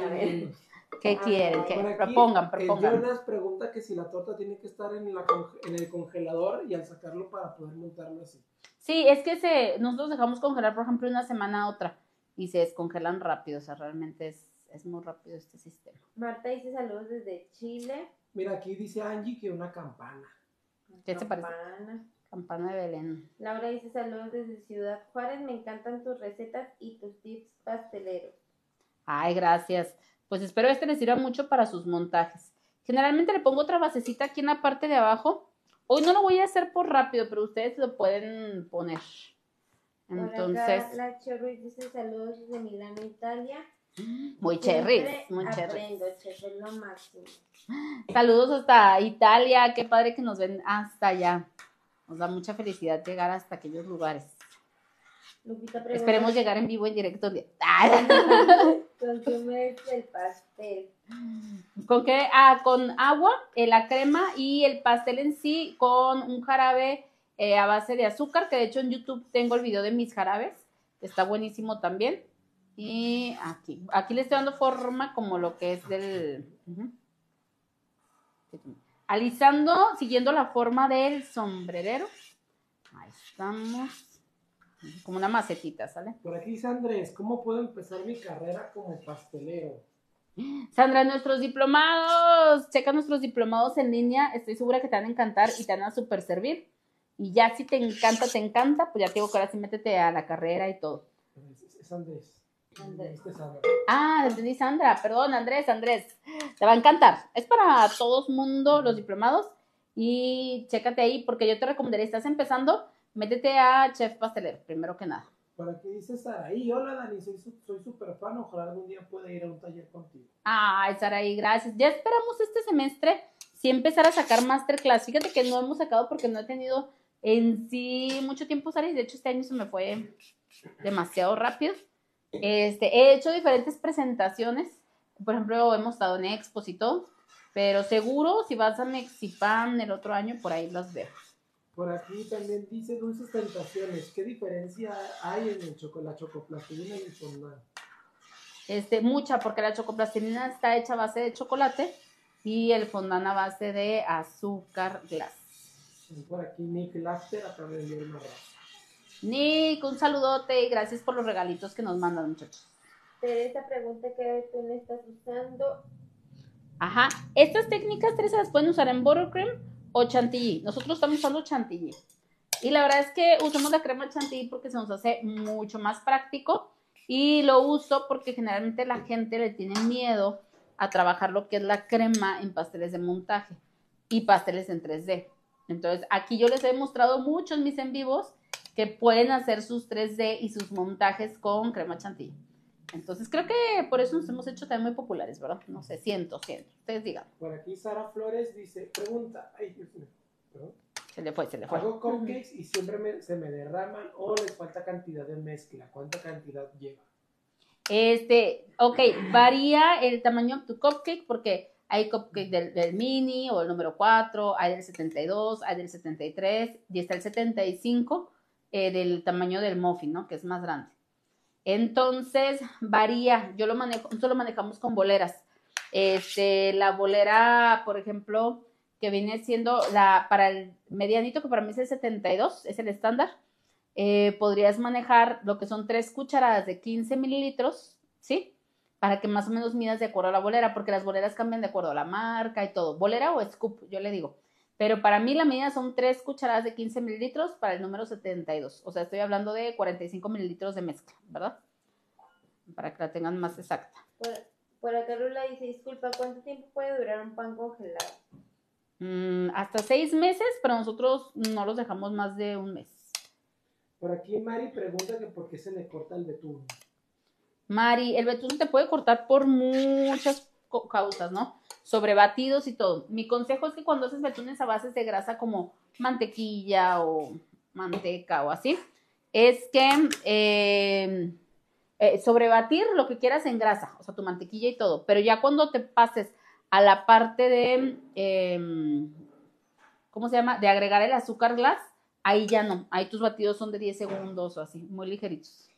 ¿Qué Ah, quieren? ¿Qué? Aquí, Propongan, el propongan. Jonas pregunta que si la torta tiene que estar en, la conge- en el congelador y al sacarlo para poder montarlo así. Sí, es que se, nosotros dejamos congelar, por ejemplo, una semana a otra y se descongelan rápido, o sea, realmente es, es muy rápido este sistema. Marta dice saludos desde Chile. Mira, aquí dice Angie que una campana. ¿Qué te parece? Campana. Campana de Belén. Laura dice saludos desde Ciudad Juárez. Me encantan tus recetas y tus tips pasteleros. Ay, gracias. Pues espero este les sirva mucho para sus montajes. Generalmente le pongo otra basecita aquí en la parte de abajo. Hoy no lo voy a hacer por rápido, pero ustedes lo pueden poner. Entonces, acá, la Cherry dice saludos desde Milano, Italia. muy cherries, muy máximo. Saludos hasta Italia, qué padre que nos ven hasta allá. Nos da mucha felicidad llegar hasta aquellos lugares. Lupita pregunta, Esperemos llegar en vivo en directo. Consumes el pastel. ¿Con qué? Ah, con agua, eh, la crema y el pastel en sí con un jarabe eh, a base de azúcar, que de hecho en YouTube tengo el video de mis jarabes, está buenísimo también. Y aquí, aquí le estoy dando forma como lo que es del... Alisando, siguiendo la forma del sombrerero. Ahí estamos. Como una macetita, ¿sale? Por aquí dice Andrés, ¿cómo puedo empezar mi carrera como pastelero? Sandra, nuestros diplomados, checa nuestros diplomados en línea, estoy segura que te van a encantar y te van a super servir. Y ya si te encanta, te encanta, pues ya te digo que ahora sí métete a la carrera y todo. Es, Andrés. Andrés. Este. Ah, entendí Sandra, perdón, Andrés, Andrés. Te va a encantar. Es para todos mundo los diplomados y chécate ahí porque yo te recomendaría, estás empezando, métete a Chef Pastelero, primero que nada. Por aquí dice Saraí, hola Dani, soy súper fan, ojalá algún día pueda ir a un taller contigo. Ay, Saraí, gracias. Ya esperamos este semestre sí empezar a sacar masterclass. Fíjate que no hemos sacado porque no he tenido en sí mucho tiempo, Saraí. De hecho, este año se me fue demasiado rápido. Este, he hecho diferentes presentaciones. Por ejemplo, hemos estado en expos y todo. Pero seguro, si vas a Mexipan el otro año, por ahí las veo. Por aquí también dice dulces tentaciones. ¿Qué diferencia hay en el choco, la chocoplastilina y el fondant? Este, mucha, porque la chocoplastilina está hecha a base de chocolate y el fondant a base de azúcar glass. Por aquí Nick Laster acaba de enviar una. Nick, un saludote y gracias por los regalitos que nos mandan, muchachos. Teresa pregunta qué tú le estás usando. Ajá. Estas técnicas, Teresa, las pueden usar en buttercream o chantilly. Nosotros estamos usando chantilly. Y la verdad es que usamos la crema chantilly porque se nos hace mucho más práctico. Y lo uso porque generalmente la gente le tiene miedo a trabajar lo que es la crema en pasteles de montaje y pasteles en 3D. Entonces, aquí yo les he mostrado muchos mis en vivos que pueden hacer sus 3D y sus montajes con crema chantilly. Entonces, creo que por eso nos hemos hecho también muy populares, ¿verdad? No sé, siento, siento. Ustedes digan. Por aquí Sara Flores dice, pregunta, ay Dios mío, perdón. Se le fue, se le fue. Hago cupcakes y siempre me- se me derraman o les falta cantidad de mezcla. ¿Cuánta cantidad lleva? Este, ok, varía el tamaño de tu cupcake porque hay cupcake del, del mini o el número 4, hay del 72, hay del 73 y está el 75 eh, del tamaño del muffin, ¿no? Que es más grande. Entonces, varía. Yo lo manejo, nosotros lo manejamos con boleras. Este, la bolera, por ejemplo, que viene siendo la para el medianito, que para mí es el 72, es el estándar. eh, podrías manejar lo que son tres cucharadas de 15 mililitros, ¿sí? Para que más o menos midas de acuerdo a la bolera, porque las boleras cambian de acuerdo a la marca y todo. Bolera o scoop, yo le digo. Pero para mí la medida son tres cucharadas de 15 mililitros para el número 72. O sea, estoy hablando de 45 mililitros de mezcla, ¿verdad? Para que la tengan más exacta. Por, por acá Lula dice, disculpa, ¿cuánto tiempo puede durar un pan congelado? Mm, hasta seis meses, pero nosotros no los dejamos más de un mes. Por aquí Mari pregunta que por qué se le corta el betún. Mari, el betún te puede cortar por muchas causas, ¿no? Sobre batidos y todo. Mi consejo es que cuando haces betunes a bases de grasa como mantequilla o manteca o así, es que eh, eh, sobrebatir lo que quieras en grasa, o sea, tu mantequilla y todo, pero ya cuando te pases a la parte de, eh, ¿cómo se llama? De agregar el azúcar glass, ahí ya no, ahí tus batidos son de 10 segundos o así, muy ligeritos.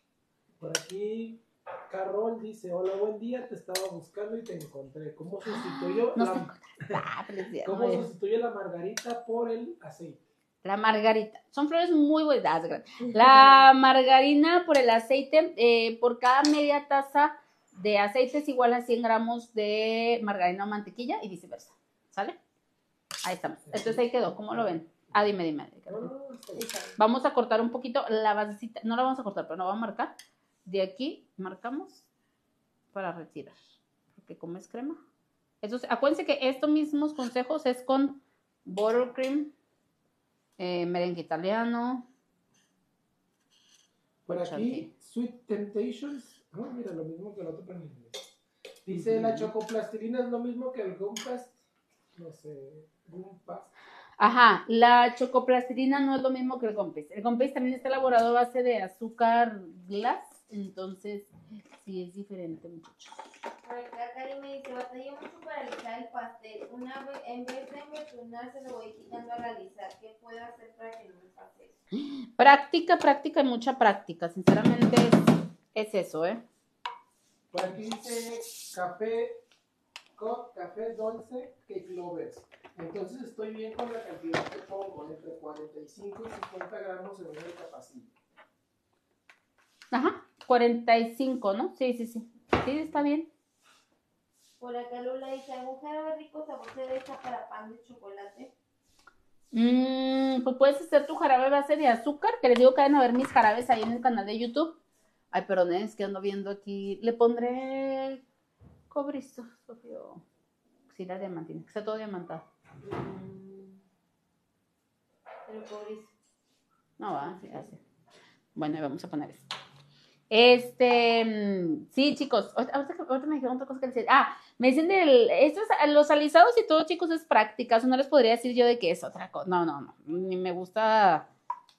Por aquí Carol dice, hola, buen día, te estaba buscando y te encontré. ¿Cómo sustituyo, No la. Ah, felicidades. ¿cómo sustituyo la margarita por el aceite? La margarita. Son flores muy buenas. La margarina por el aceite, eh, por cada media taza de aceite es igual a 100 gramos de margarina o mantequilla y viceversa. ¿Sale? Ahí estamos. Entonces ahí quedó. ¿Cómo lo ven? Ah, dime, dime. Bien. Vamos a cortar un poquito la basecita. No la vamos a cortar, pero no vamos a marcar. De aquí marcamos para retirar. Porque como es crema. Entonces, acuérdense que estos mismos consejos es con buttercream, eh, merengue italiano. Por Chantilly. aquí, Sweet Temptations. Ah, mira, lo mismo que el otro pero en inglés. Dice, la chocoplastilina es lo mismo que el Gumpast. No sé, Gumpast. Ajá, la chocoplastilina no es lo mismo que el Gompex. El Gompex también está elaborado a base de azúcar glass, entonces sí es diferente, muchachos. Por acá Cari me dice, batallé mucho para alisar el pastel. Una vez, en vez de embetunar, se lo voy quitando a realizar. ¿Qué puedo hacer para que no me pase eso? Práctica, práctica y mucha práctica. Sinceramente es, es eso, ¿eh? Por aquí dice café, co- café dulce, cake lovers. Entonces estoy bien con la cantidad que pongo, entre 45 y 50 gramos en una capacita. Ajá, 45, ¿no? Sí, sí, sí. Sí, está bien. Por acá Lula dice, ¿algún jarabe rico sabor cereza para pan de chocolate? Mm, pues puedes hacer tu jarabe a base de azúcar, que les digo que van a ver mis jarabes ahí en el canal de YouTube. Ay, perdón, es que ando viendo aquí. Le pondré cobrizo, Sofía. Sí, la diamantina, que está todo diamantado. Pero cobrizo. No va, sí, así. Bueno, vamos a poner esto. Este, mm, sí, chicos, ahorita, me dijeron otra cosa que decir. Ah, me dicen del, estos, los alisados y todo, chicos, es práctica. Eso no les podría decir yo de que es otra cosa. No, no, no. Ni me gusta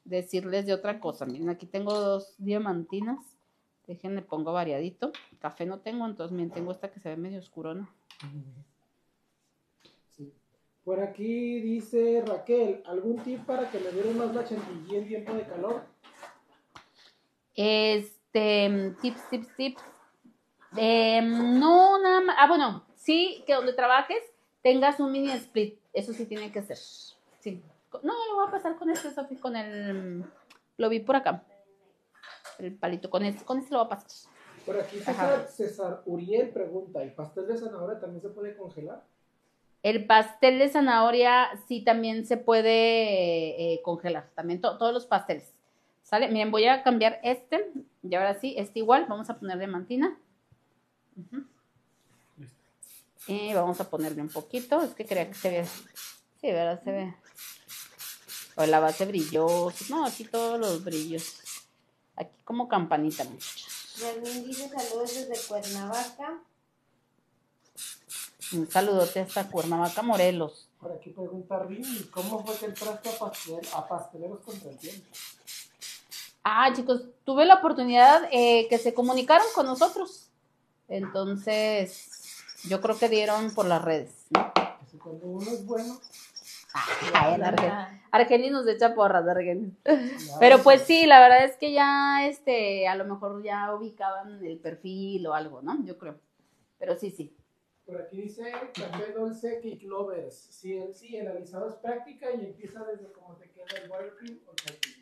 decirles de otra cosa. Miren, aquí tengo dos diamantinas. Déjenme pongo variadito. Café no tengo, entonces miren, tengo esta que se ve medio oscurona. Sí. Por aquí dice Raquel, ¿algún tip para que me dure más la chantilly en tiempo de calor? Este, tips, tips, tips. Eh, no, nada más. Ah, bueno, sí, que donde trabajes tengas un mini split. Eso sí tiene que ser. Sí. No, lo voy a pasar con este, Sofi, con el. Lo vi por acá. El palito, con este, con este lo voy a pasar. Por aquí. César, César Uriel pregunta, ¿el pastel de zanahoria también se puede congelar? El pastel de zanahoria sí también se puede eh, congelar. También to- todos los pasteles. ¿Sale? Miren, voy a cambiar este. Y ahora sí, este igual. Vamos a ponerle mantina. Ujú. Y vamos a ponerle un poquito. Es que quería que se vea. Sí, ¿verdad? Se ve. O la base brillosa. No, aquí todos los brillos. Aquí como campanita, muchachos. Yasmin dice saludos desde Cuernavaca. Un saludote hasta Cuernavaca, Morelos. Por aquí pregunta Rini, ¿cómo fue que entraste a, pastel, a pasteleros contra el tiempo? Ah, chicos, tuve la oportunidad eh, que se comunicaron con nosotros. Entonces, yo creo que dieron por las redes. ¿no? Cuando uno es bueno, Ay, el Argel. Argenis nos echa porras, Argenis. ya Pero pues sí, la verdad es que ya, este, a lo mejor ya ubicaban el perfil o algo, ¿no? Yo creo. Pero sí, sí. Por aquí dice café dulce Cake Lovers. Sí, sí, el alisado es práctica y empieza desde cómo te queda el buttercream o el.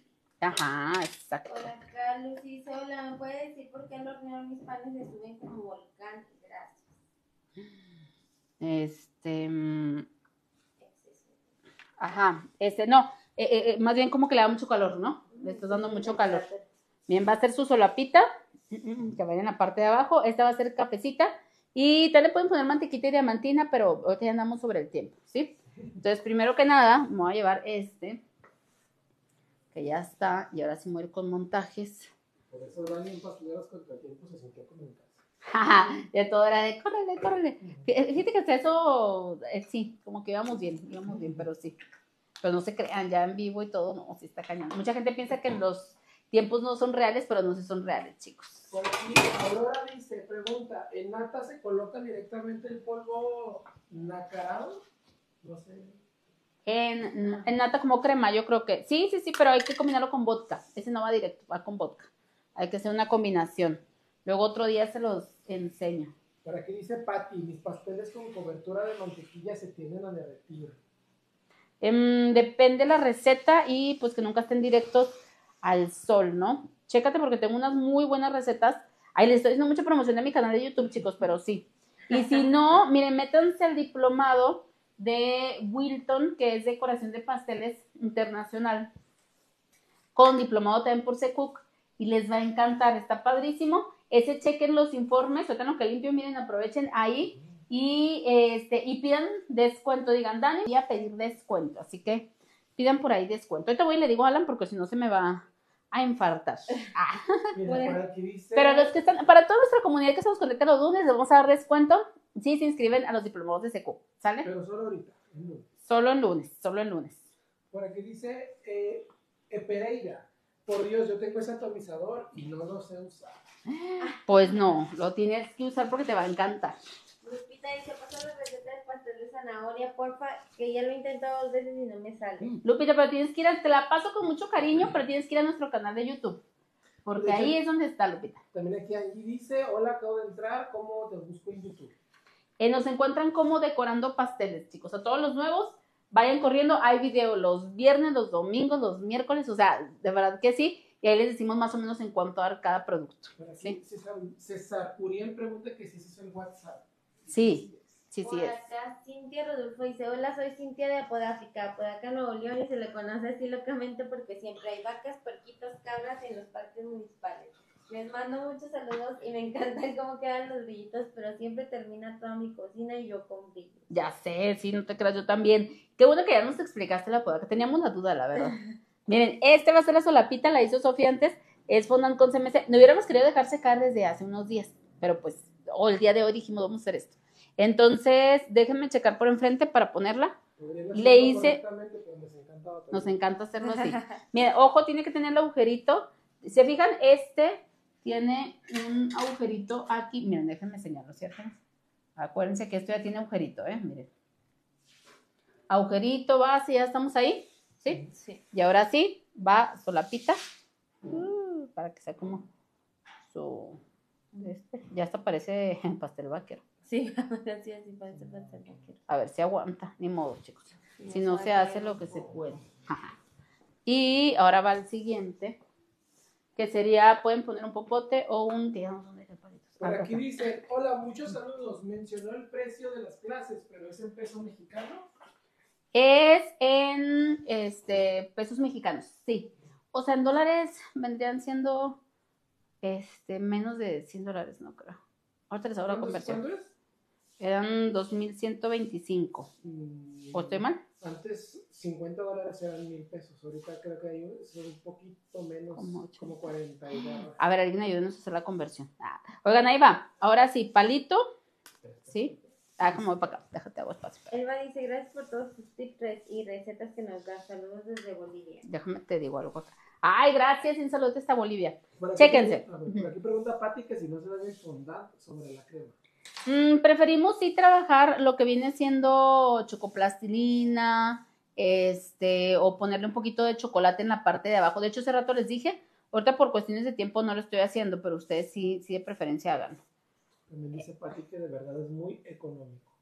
Ajá, exacto. Acá Lucy hola, ¿me puede decir por qué al hornear mis panes se suben como volcán? Gracias. Este, mm, ajá, este, no, eh, eh, eh, más bien como que le da mucho calor, ¿no? Le estás dando mucho calor. Bien, va a ser su solapita, que vaya en la parte de abajo. Esta va a ser cafecita. Y también le pueden poner mantequita y diamantina, pero ahorita ya andamos sobre el tiempo, ¿sí? Entonces, primero que nada, me voy a llevar este, que ya está. Y ahora sí me voy a ir con montajes. Por eso Dani en pasteleros contra el tiempo se sintió como en casa. ya todo era de, córrele, córrele. Fíjate que hasta eso, eh, sí, como que íbamos bien, íbamos bien, pero sí. Pero no se crean, ya en vivo y todo, no, sí está cañón. Mucha gente piensa que los tiempos no son reales, pero no sí son reales, chicos. Por aquí, Aurora dice, pregunta, ¿en nata se coloca directamente el polvo nacarado? No sé. En, en nata como crema, yo creo que. Sí, sí, sí, pero hay que combinarlo con vodka. Ese no va directo, va con vodka. Hay que hacer una combinación. Luego otro día se los enseño. Por aquí dice Patty, mis pasteles con cobertura de mantequilla se tienden a derretir. Em, depende la receta y pues que nunca estén directos al sol, ¿no? Chécate porque tengo unas muy buenas recetas. Ahí les estoy haciendo mucha promoción de mi canal de YouTube, chicos, pero sí. Y si no, miren, métanse al diplomado de Wilton, que es decoración de pasteles internacional, con diplomado también por Secook, y les va a encantar, está padrísimo. Ese chequen los informes, ahorita lo que limpio, miren, aprovechen ahí y este y pidan descuento, digan, Dani, voy a pedir descuento, así que pidan por ahí descuento. Ahorita voy y le digo a Alan porque si no se me va a infartar. Ah. Mira, Bueno. por aquí dice... Pero los que están, para toda nuestra comunidad que estamos conectados los lunes, les vamos a dar descuento si se inscriben a los diplomados de SECU, ¿sale? Pero solo ahorita. en lunes. Solo en lunes, solo en lunes. Por aquí dice eh, eh, Pereira. Por Dios, yo tengo ese atomizador y no lo sé usar. Pues no, lo tienes que usar porque te va a encantar. Lupita dice, pasa la receta del pastel de zanahoria, porfa, que ya lo he intentado dos veces y no me sale. Lupita, pero tienes que ir, a, te la paso con mucho cariño, pero tienes que ir a nuestro canal de YouTube. Porque De hecho- ahí es donde está Lupita. También aquí Angie dice, hola, acabo de entrar, ¿cómo te busco en YouTube? Eh, nos encuentran como decorando pasteles, chicos. A todos los nuevos, vayan corriendo. Hay video los viernes, los domingos, los miércoles. O sea, de verdad que sí. Y ahí les decimos más o menos en cuanto a cada producto. Aquí César, César Uriel pregunta que si ese es el WhatsApp. Sí, sí, Por sí es. acá Cintia Rodolfo dice, hola, soy Cintia de Apodáfica, Apodaca, Nuevo León, y se le conoce así locamente porque siempre hay vacas, puerquitos, cabras en los parques municipales. Les mando muchos saludos y me encantan cómo quedan los brillitos, pero siempre termina toda mi cocina y yo con brillos. Ya sé, sí, no te creas, yo también. Qué bueno que ya nos explicaste la poda, que teníamos la duda, la verdad. Miren, este va a ser la solapita, la hizo Sofía antes, es fondant con CMC. No hubiéramos querido dejar secar desde hace unos días, pero pues, o el día de hoy dijimos, vamos a hacer esto. Entonces, déjenme checar por enfrente para ponerla. Le hice-. Nos encanta hacerlo así. Miren, ojo, tiene que tener el agujerito. ¿Se fijan? Este tiene un agujerito aquí. Miren, déjenme enseñarlo, ¿cierto? Acuérdense que esto ya tiene agujerito, ¿eh? Miren. agujerito, base, ya estamos ahí, ¿sí? Sí. Y ahora sí, va solapita, uh, para que sea como su, este, ya hasta parece pastel vaquero. Sí, ahora sí, así parece pastel vaquero. A ver si aguanta, ni modo, chicos. Si no se va hace lo que se puede. Ajá. Y ahora va el siguiente, que sería, pueden poner un popote o un, digamos, ¿dónde está el palito? Por aquí dice, hola, muchos saludos. Mencionó el precio de las clases, pero es en peso mexicano. Es en este, pesos mexicanos, sí. O sea, en dólares vendrían siendo este, menos de 100 dólares, no creo. Ahorita les hago la ¿Cuándo es- conversión. Eran 2.125. Mm, ¿O estoy mal? Antes 50 dólares eran mil pesos. Ahorita creo que hay un, son un poquito menos, Como como 40 y barra. A ver, alguien ayúdenos a hacer la conversión. Ah, Oigan, ahí va. Ahora sí, palito, ¿sí? Ah, como voy para acá. Déjate, hago espacio. Elba dice, gracias por todos tus tips y recetas que nos das. Saludos desde Bolivia. Déjame, te digo algo acá. Ay, gracias, sin salud hasta Bolivia. Por aquí Chéquense. a por aquí pregunta Pati que si no se debe fondant sobre la crema. Mm, preferimos sí trabajar lo que viene siendo chocoplastilina, este, o ponerle un poquito de chocolate en la parte de abajo. De hecho, hace rato les dije, ahorita por cuestiones de tiempo no lo estoy haciendo, pero ustedes sí, sí de preferencia háganlo. También dice Pati que de verdad es muy económico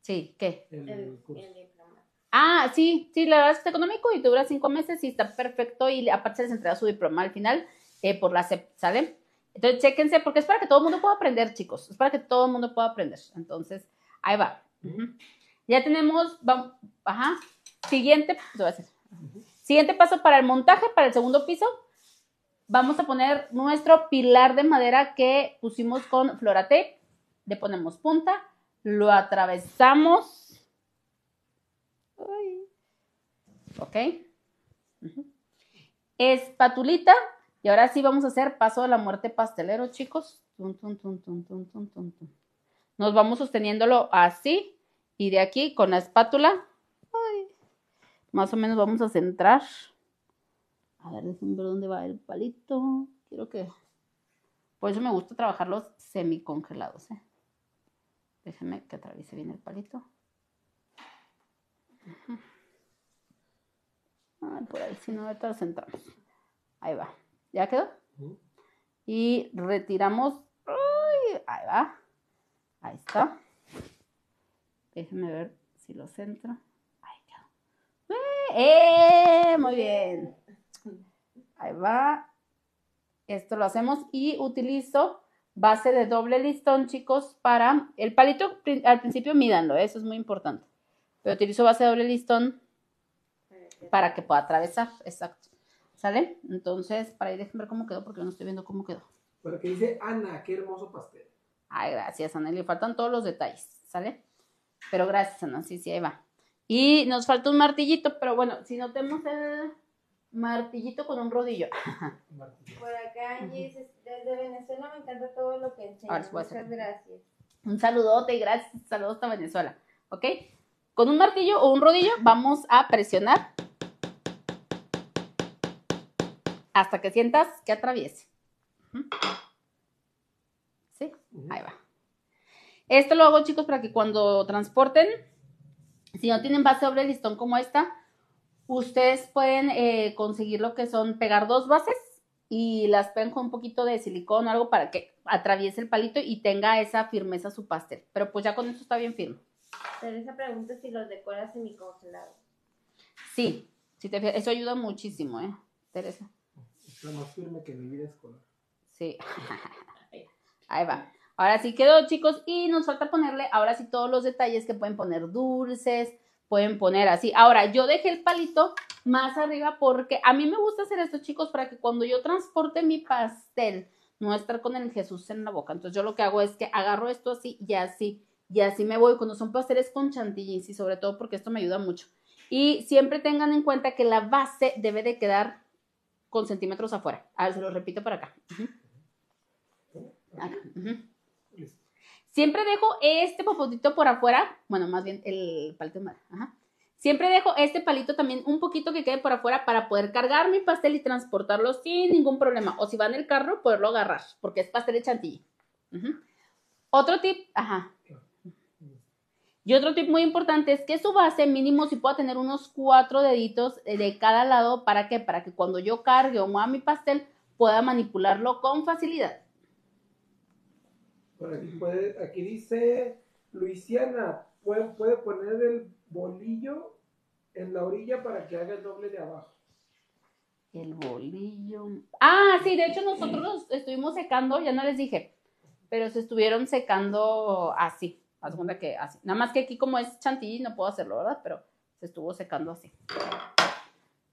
Sí, ¿qué? el, El, curso. el diploma. Ah, sí, sí, la verdad es que es económico y te dura cinco meses y está perfecto y aparte se les entrega su diploma al final eh, por la CEP, ¿sale? Entonces, chéquense porque es para que todo el mundo pueda aprender, chicos. Es para que todo el mundo pueda aprender. Entonces, ahí va. Ya tenemos, vamos, ajá. Siguiente, te voy a hacer. Siguiente paso para el montaje, para el segundo piso. Vamos a poner nuestro pilar de madera que pusimos con Floratape. Le ponemos punta, lo atravesamos. Ok. Espatulita. Y ahora sí vamos a hacer paso de la muerte pastelero, chicos. Tun, tun, tun. Nos vamos sosteniéndolo así. Y de aquí con la espátula. más o menos vamos a centrar. A ver, déjenme dónde va el palito. Quiero que. Por eso me gusta trabajarlos semicongelados. ¿eh? Déjenme que atraviese bien el palito. Ay, por ahí, si no, ahorita lo centramos. Ahí va. ¿Ya quedó? Y retiramos. Ay, ahí va. Ahí está. Déjenme ver si lo centro. Ahí quedó. ¡Eh! ¡Eh! Muy bien. Ahí va. Esto lo hacemos y utilizo base de doble listón, chicos, para el palito al principio mídanlo, ¿eh? eso es muy importante. Pero utilizo base de doble listón para que pueda atravesar, exacto. ¿Sale? Entonces, para ahí déjenme ver cómo quedó porque no estoy viendo cómo quedó. Por aquí dice Ana, qué hermoso pastel. Ay, gracias, Ana. Le faltan todos los detalles, ¿sale? Pero gracias, Ana. Sí, sí, ahí va. Y nos falta un martillito, pero bueno, si no tenemos el martillito con un rodillo. Martín. Por acá, Angie dice, desde Venezuela me encanta todo lo que enseñas. a. Muchas gracias. Un saludote y gracias. Saludos hasta Venezuela. ¿Ok? Con un martillo o un rodillo vamos a presionar hasta que sientas que atraviese. ¿Sí? Ahí va. Esto lo hago, chicos, para que cuando transporten, si no tienen base doble listón como esta, ustedes pueden eh, conseguir lo que son pegar dos bases y las pegan con un poquito de silicón o algo para que atraviese el palito y tenga esa firmeza su pastel. Pero pues ya con eso está bien firme. Teresa pregunta si los decoras semicongelados. Sí, si te fijas, eso ayuda muchísimo, ¿eh, Teresa? Está más firme que mi vida escolar. Sí. Ahí va. Ahora sí quedó, chicos, y nos falta ponerle, ahora sí, todos los detalles que pueden poner dulces, pueden poner así. Ahora, yo dejé el palito más arriba porque a mí me gusta hacer esto, chicos, para que cuando yo transporte mi pastel, no estar con el Jesús en la boca. Entonces, yo lo que hago es que agarro esto así y así, y así me voy. Cuando son pasteles con chantilly, sí, sobre todo porque esto me ayuda mucho. Y siempre tengan en cuenta que la base debe de quedar con centímetros afuera. A ver, se lo repito para acá. Acá. Siempre dejo este popotito por afuera, bueno, más bien el palito de madera. Ajá. Siempre dejo este palito también un poquito que quede por afuera para poder cargar mi pastel y transportarlo sin ningún problema. O si va en el carro, poderlo agarrar, porque es pastel de chantilly. Otro tip, ajá. Y otro tip muy importante es que su base mínimo si pueda tener unos cuatro deditos de cada lado. ¿Para qué? Para que cuando yo cargue o mueva mi pastel pueda manipularlo con facilidad. Por aquí, puede, aquí dice Luisiana, puede, puede poner el bolillo en la orilla para que haga el doble de abajo. El bolillo. Ah, sí, de hecho nosotros los estuvimos secando, ya no les dije, pero se estuvieron secando así. Haz cuenta que así. Nada más que aquí como es chantilly no puedo hacerlo, ¿verdad? Pero se estuvo secando así.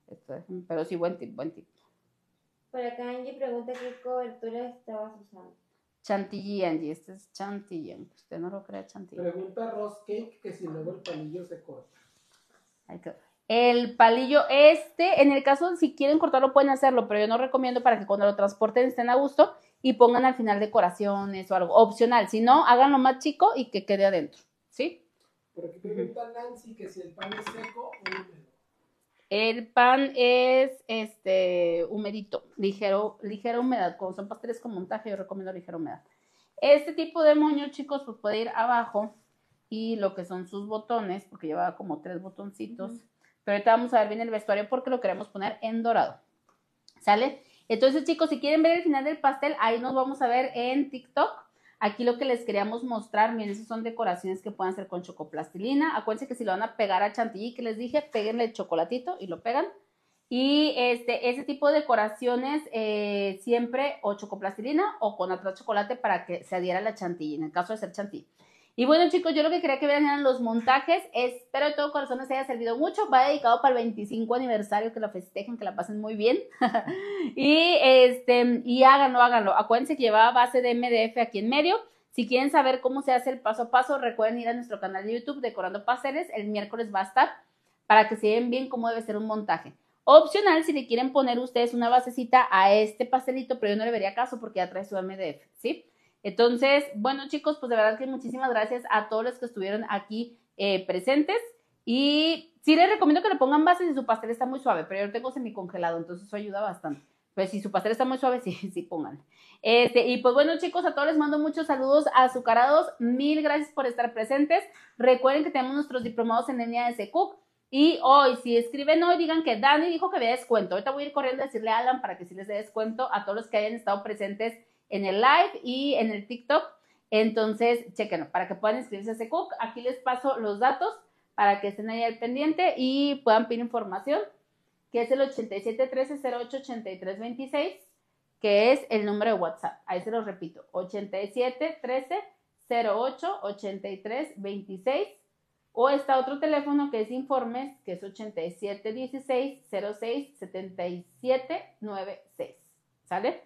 Esto es- pero sí, buen tip, buen tip. Por acá Angie pregunta qué cobertura estabas usando. Chantilly, Angie. Este es chantilly. aunque Usted no lo crea chantilly. Pregunta Ross Cake que si luego el palillo se corta. El palillo este, en el caso de si quieren cortarlo pueden hacerlo, pero yo no recomiendo para que cuando lo transporten estén a gusto y pongan al final decoraciones o algo opcional. Si no, háganlo más chico y que quede adentro, ¿sí? Por aquí pregunta Nancy que si el pan es seco o húmedo. El pan es este humedito, ligero, ligera humedad. Como son pasteles con montaje, yo recomiendo ligera humedad. Este tipo de moño, chicos, pues puede ir abajo y lo que son sus botones, porque lleva como tres botoncitos. Pero ahorita vamos a ver bien el vestuario porque lo queremos poner en dorado. ¿Sale? Entonces, chicos, si quieren ver el final del pastel, ahí nos vamos a ver en TikTok. Aquí lo que les queríamos mostrar, miren, esas son decoraciones que pueden hacer con chocoplastilina. Acuérdense que si lo van a pegar a chantilly, que les dije, péguenle el chocolatito y lo pegan. Y este, ese tipo de decoraciones eh, siempre o chocoplastilina o con atrás chocolate para que se adhiera la chantilly, en el caso de ser chantilly. Y bueno, chicos, yo lo que quería que vieran eran los montajes. Espero de todo corazón les haya servido mucho. Va dedicado para el 25 aniversario, que lo festejen, que la pasen muy bien. y este, y háganlo, háganlo. Acuérdense que llevaba base de MDF aquí en medio. Si quieren saber cómo se hace el paso a paso, recuerden ir a nuestro canal de YouTube Decorando Pasteles. El miércoles va a estar para que se vean bien cómo debe ser un montaje. Opcional, si le quieren poner ustedes una basecita a este pastelito, pero yo no le vería caso porque ya trae su MDF, ¿sí? Entonces, bueno chicos, pues de verdad que muchísimas gracias a todos los que estuvieron aquí eh, presentes. Y sí les recomiendo que le pongan base si su pastel está muy suave, pero yo lo tengo semicongelado, entonces eso ayuda bastante. Pues si su pastel está muy suave, sí, sí, pónganle. Este, y pues bueno, chicos, a todos les mando muchos saludos azucarados. Mil gracias por estar presentes. Recuerden que tenemos nuestros diplomados en línea de Secook. Y hoy, si escriben hoy, digan que Dani dijo que había descuento. Ahorita voy a ir corriendo a decirle a Alan para que sí les dé descuento a todos los que hayan estado presentes en el live y en el TikTok. Entonces, chequenlo para que puedan inscribirse a Secook. Aquí les paso los datos para que estén ahí al pendiente y puedan pedir información, que es el 8713-088326, que es el número de WhatsApp. Ahí se los repito, 8713-088326. O está otro teléfono que es informes, que es 8716-067796. ¿Sale?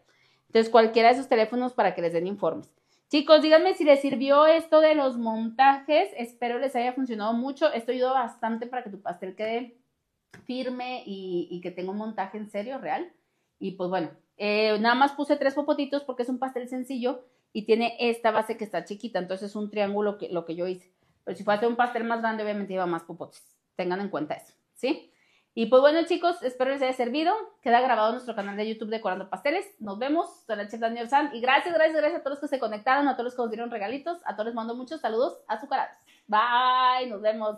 Entonces, cualquiera de esos teléfonos para que les den informes. Chicos, díganme si les sirvió esto de los montajes. Espero les haya funcionado mucho. Esto ayudó bastante para que tu pastel quede firme y, que tenga un montaje en serio, real. Y pues bueno, eh, nada más puse tres popotitos porque es un pastel sencillo y tiene esta base que está chiquita. Entonces es un triángulo que, lo que yo hice. Pero si fuese un pastel más grande, obviamente lleva más popotes. Tengan en cuenta eso, ¿sí? Y pues bueno, chicos, espero les haya servido. Queda grabado nuestro canal de YouTube Decorando Pasteles. Nos vemos. Soy la chef Daniel San. Y gracias, gracias, gracias a todos los que se conectaron, a todos los que nos dieron regalitos. A todos les mando muchos saludos azucarados. Bye, nos vemos.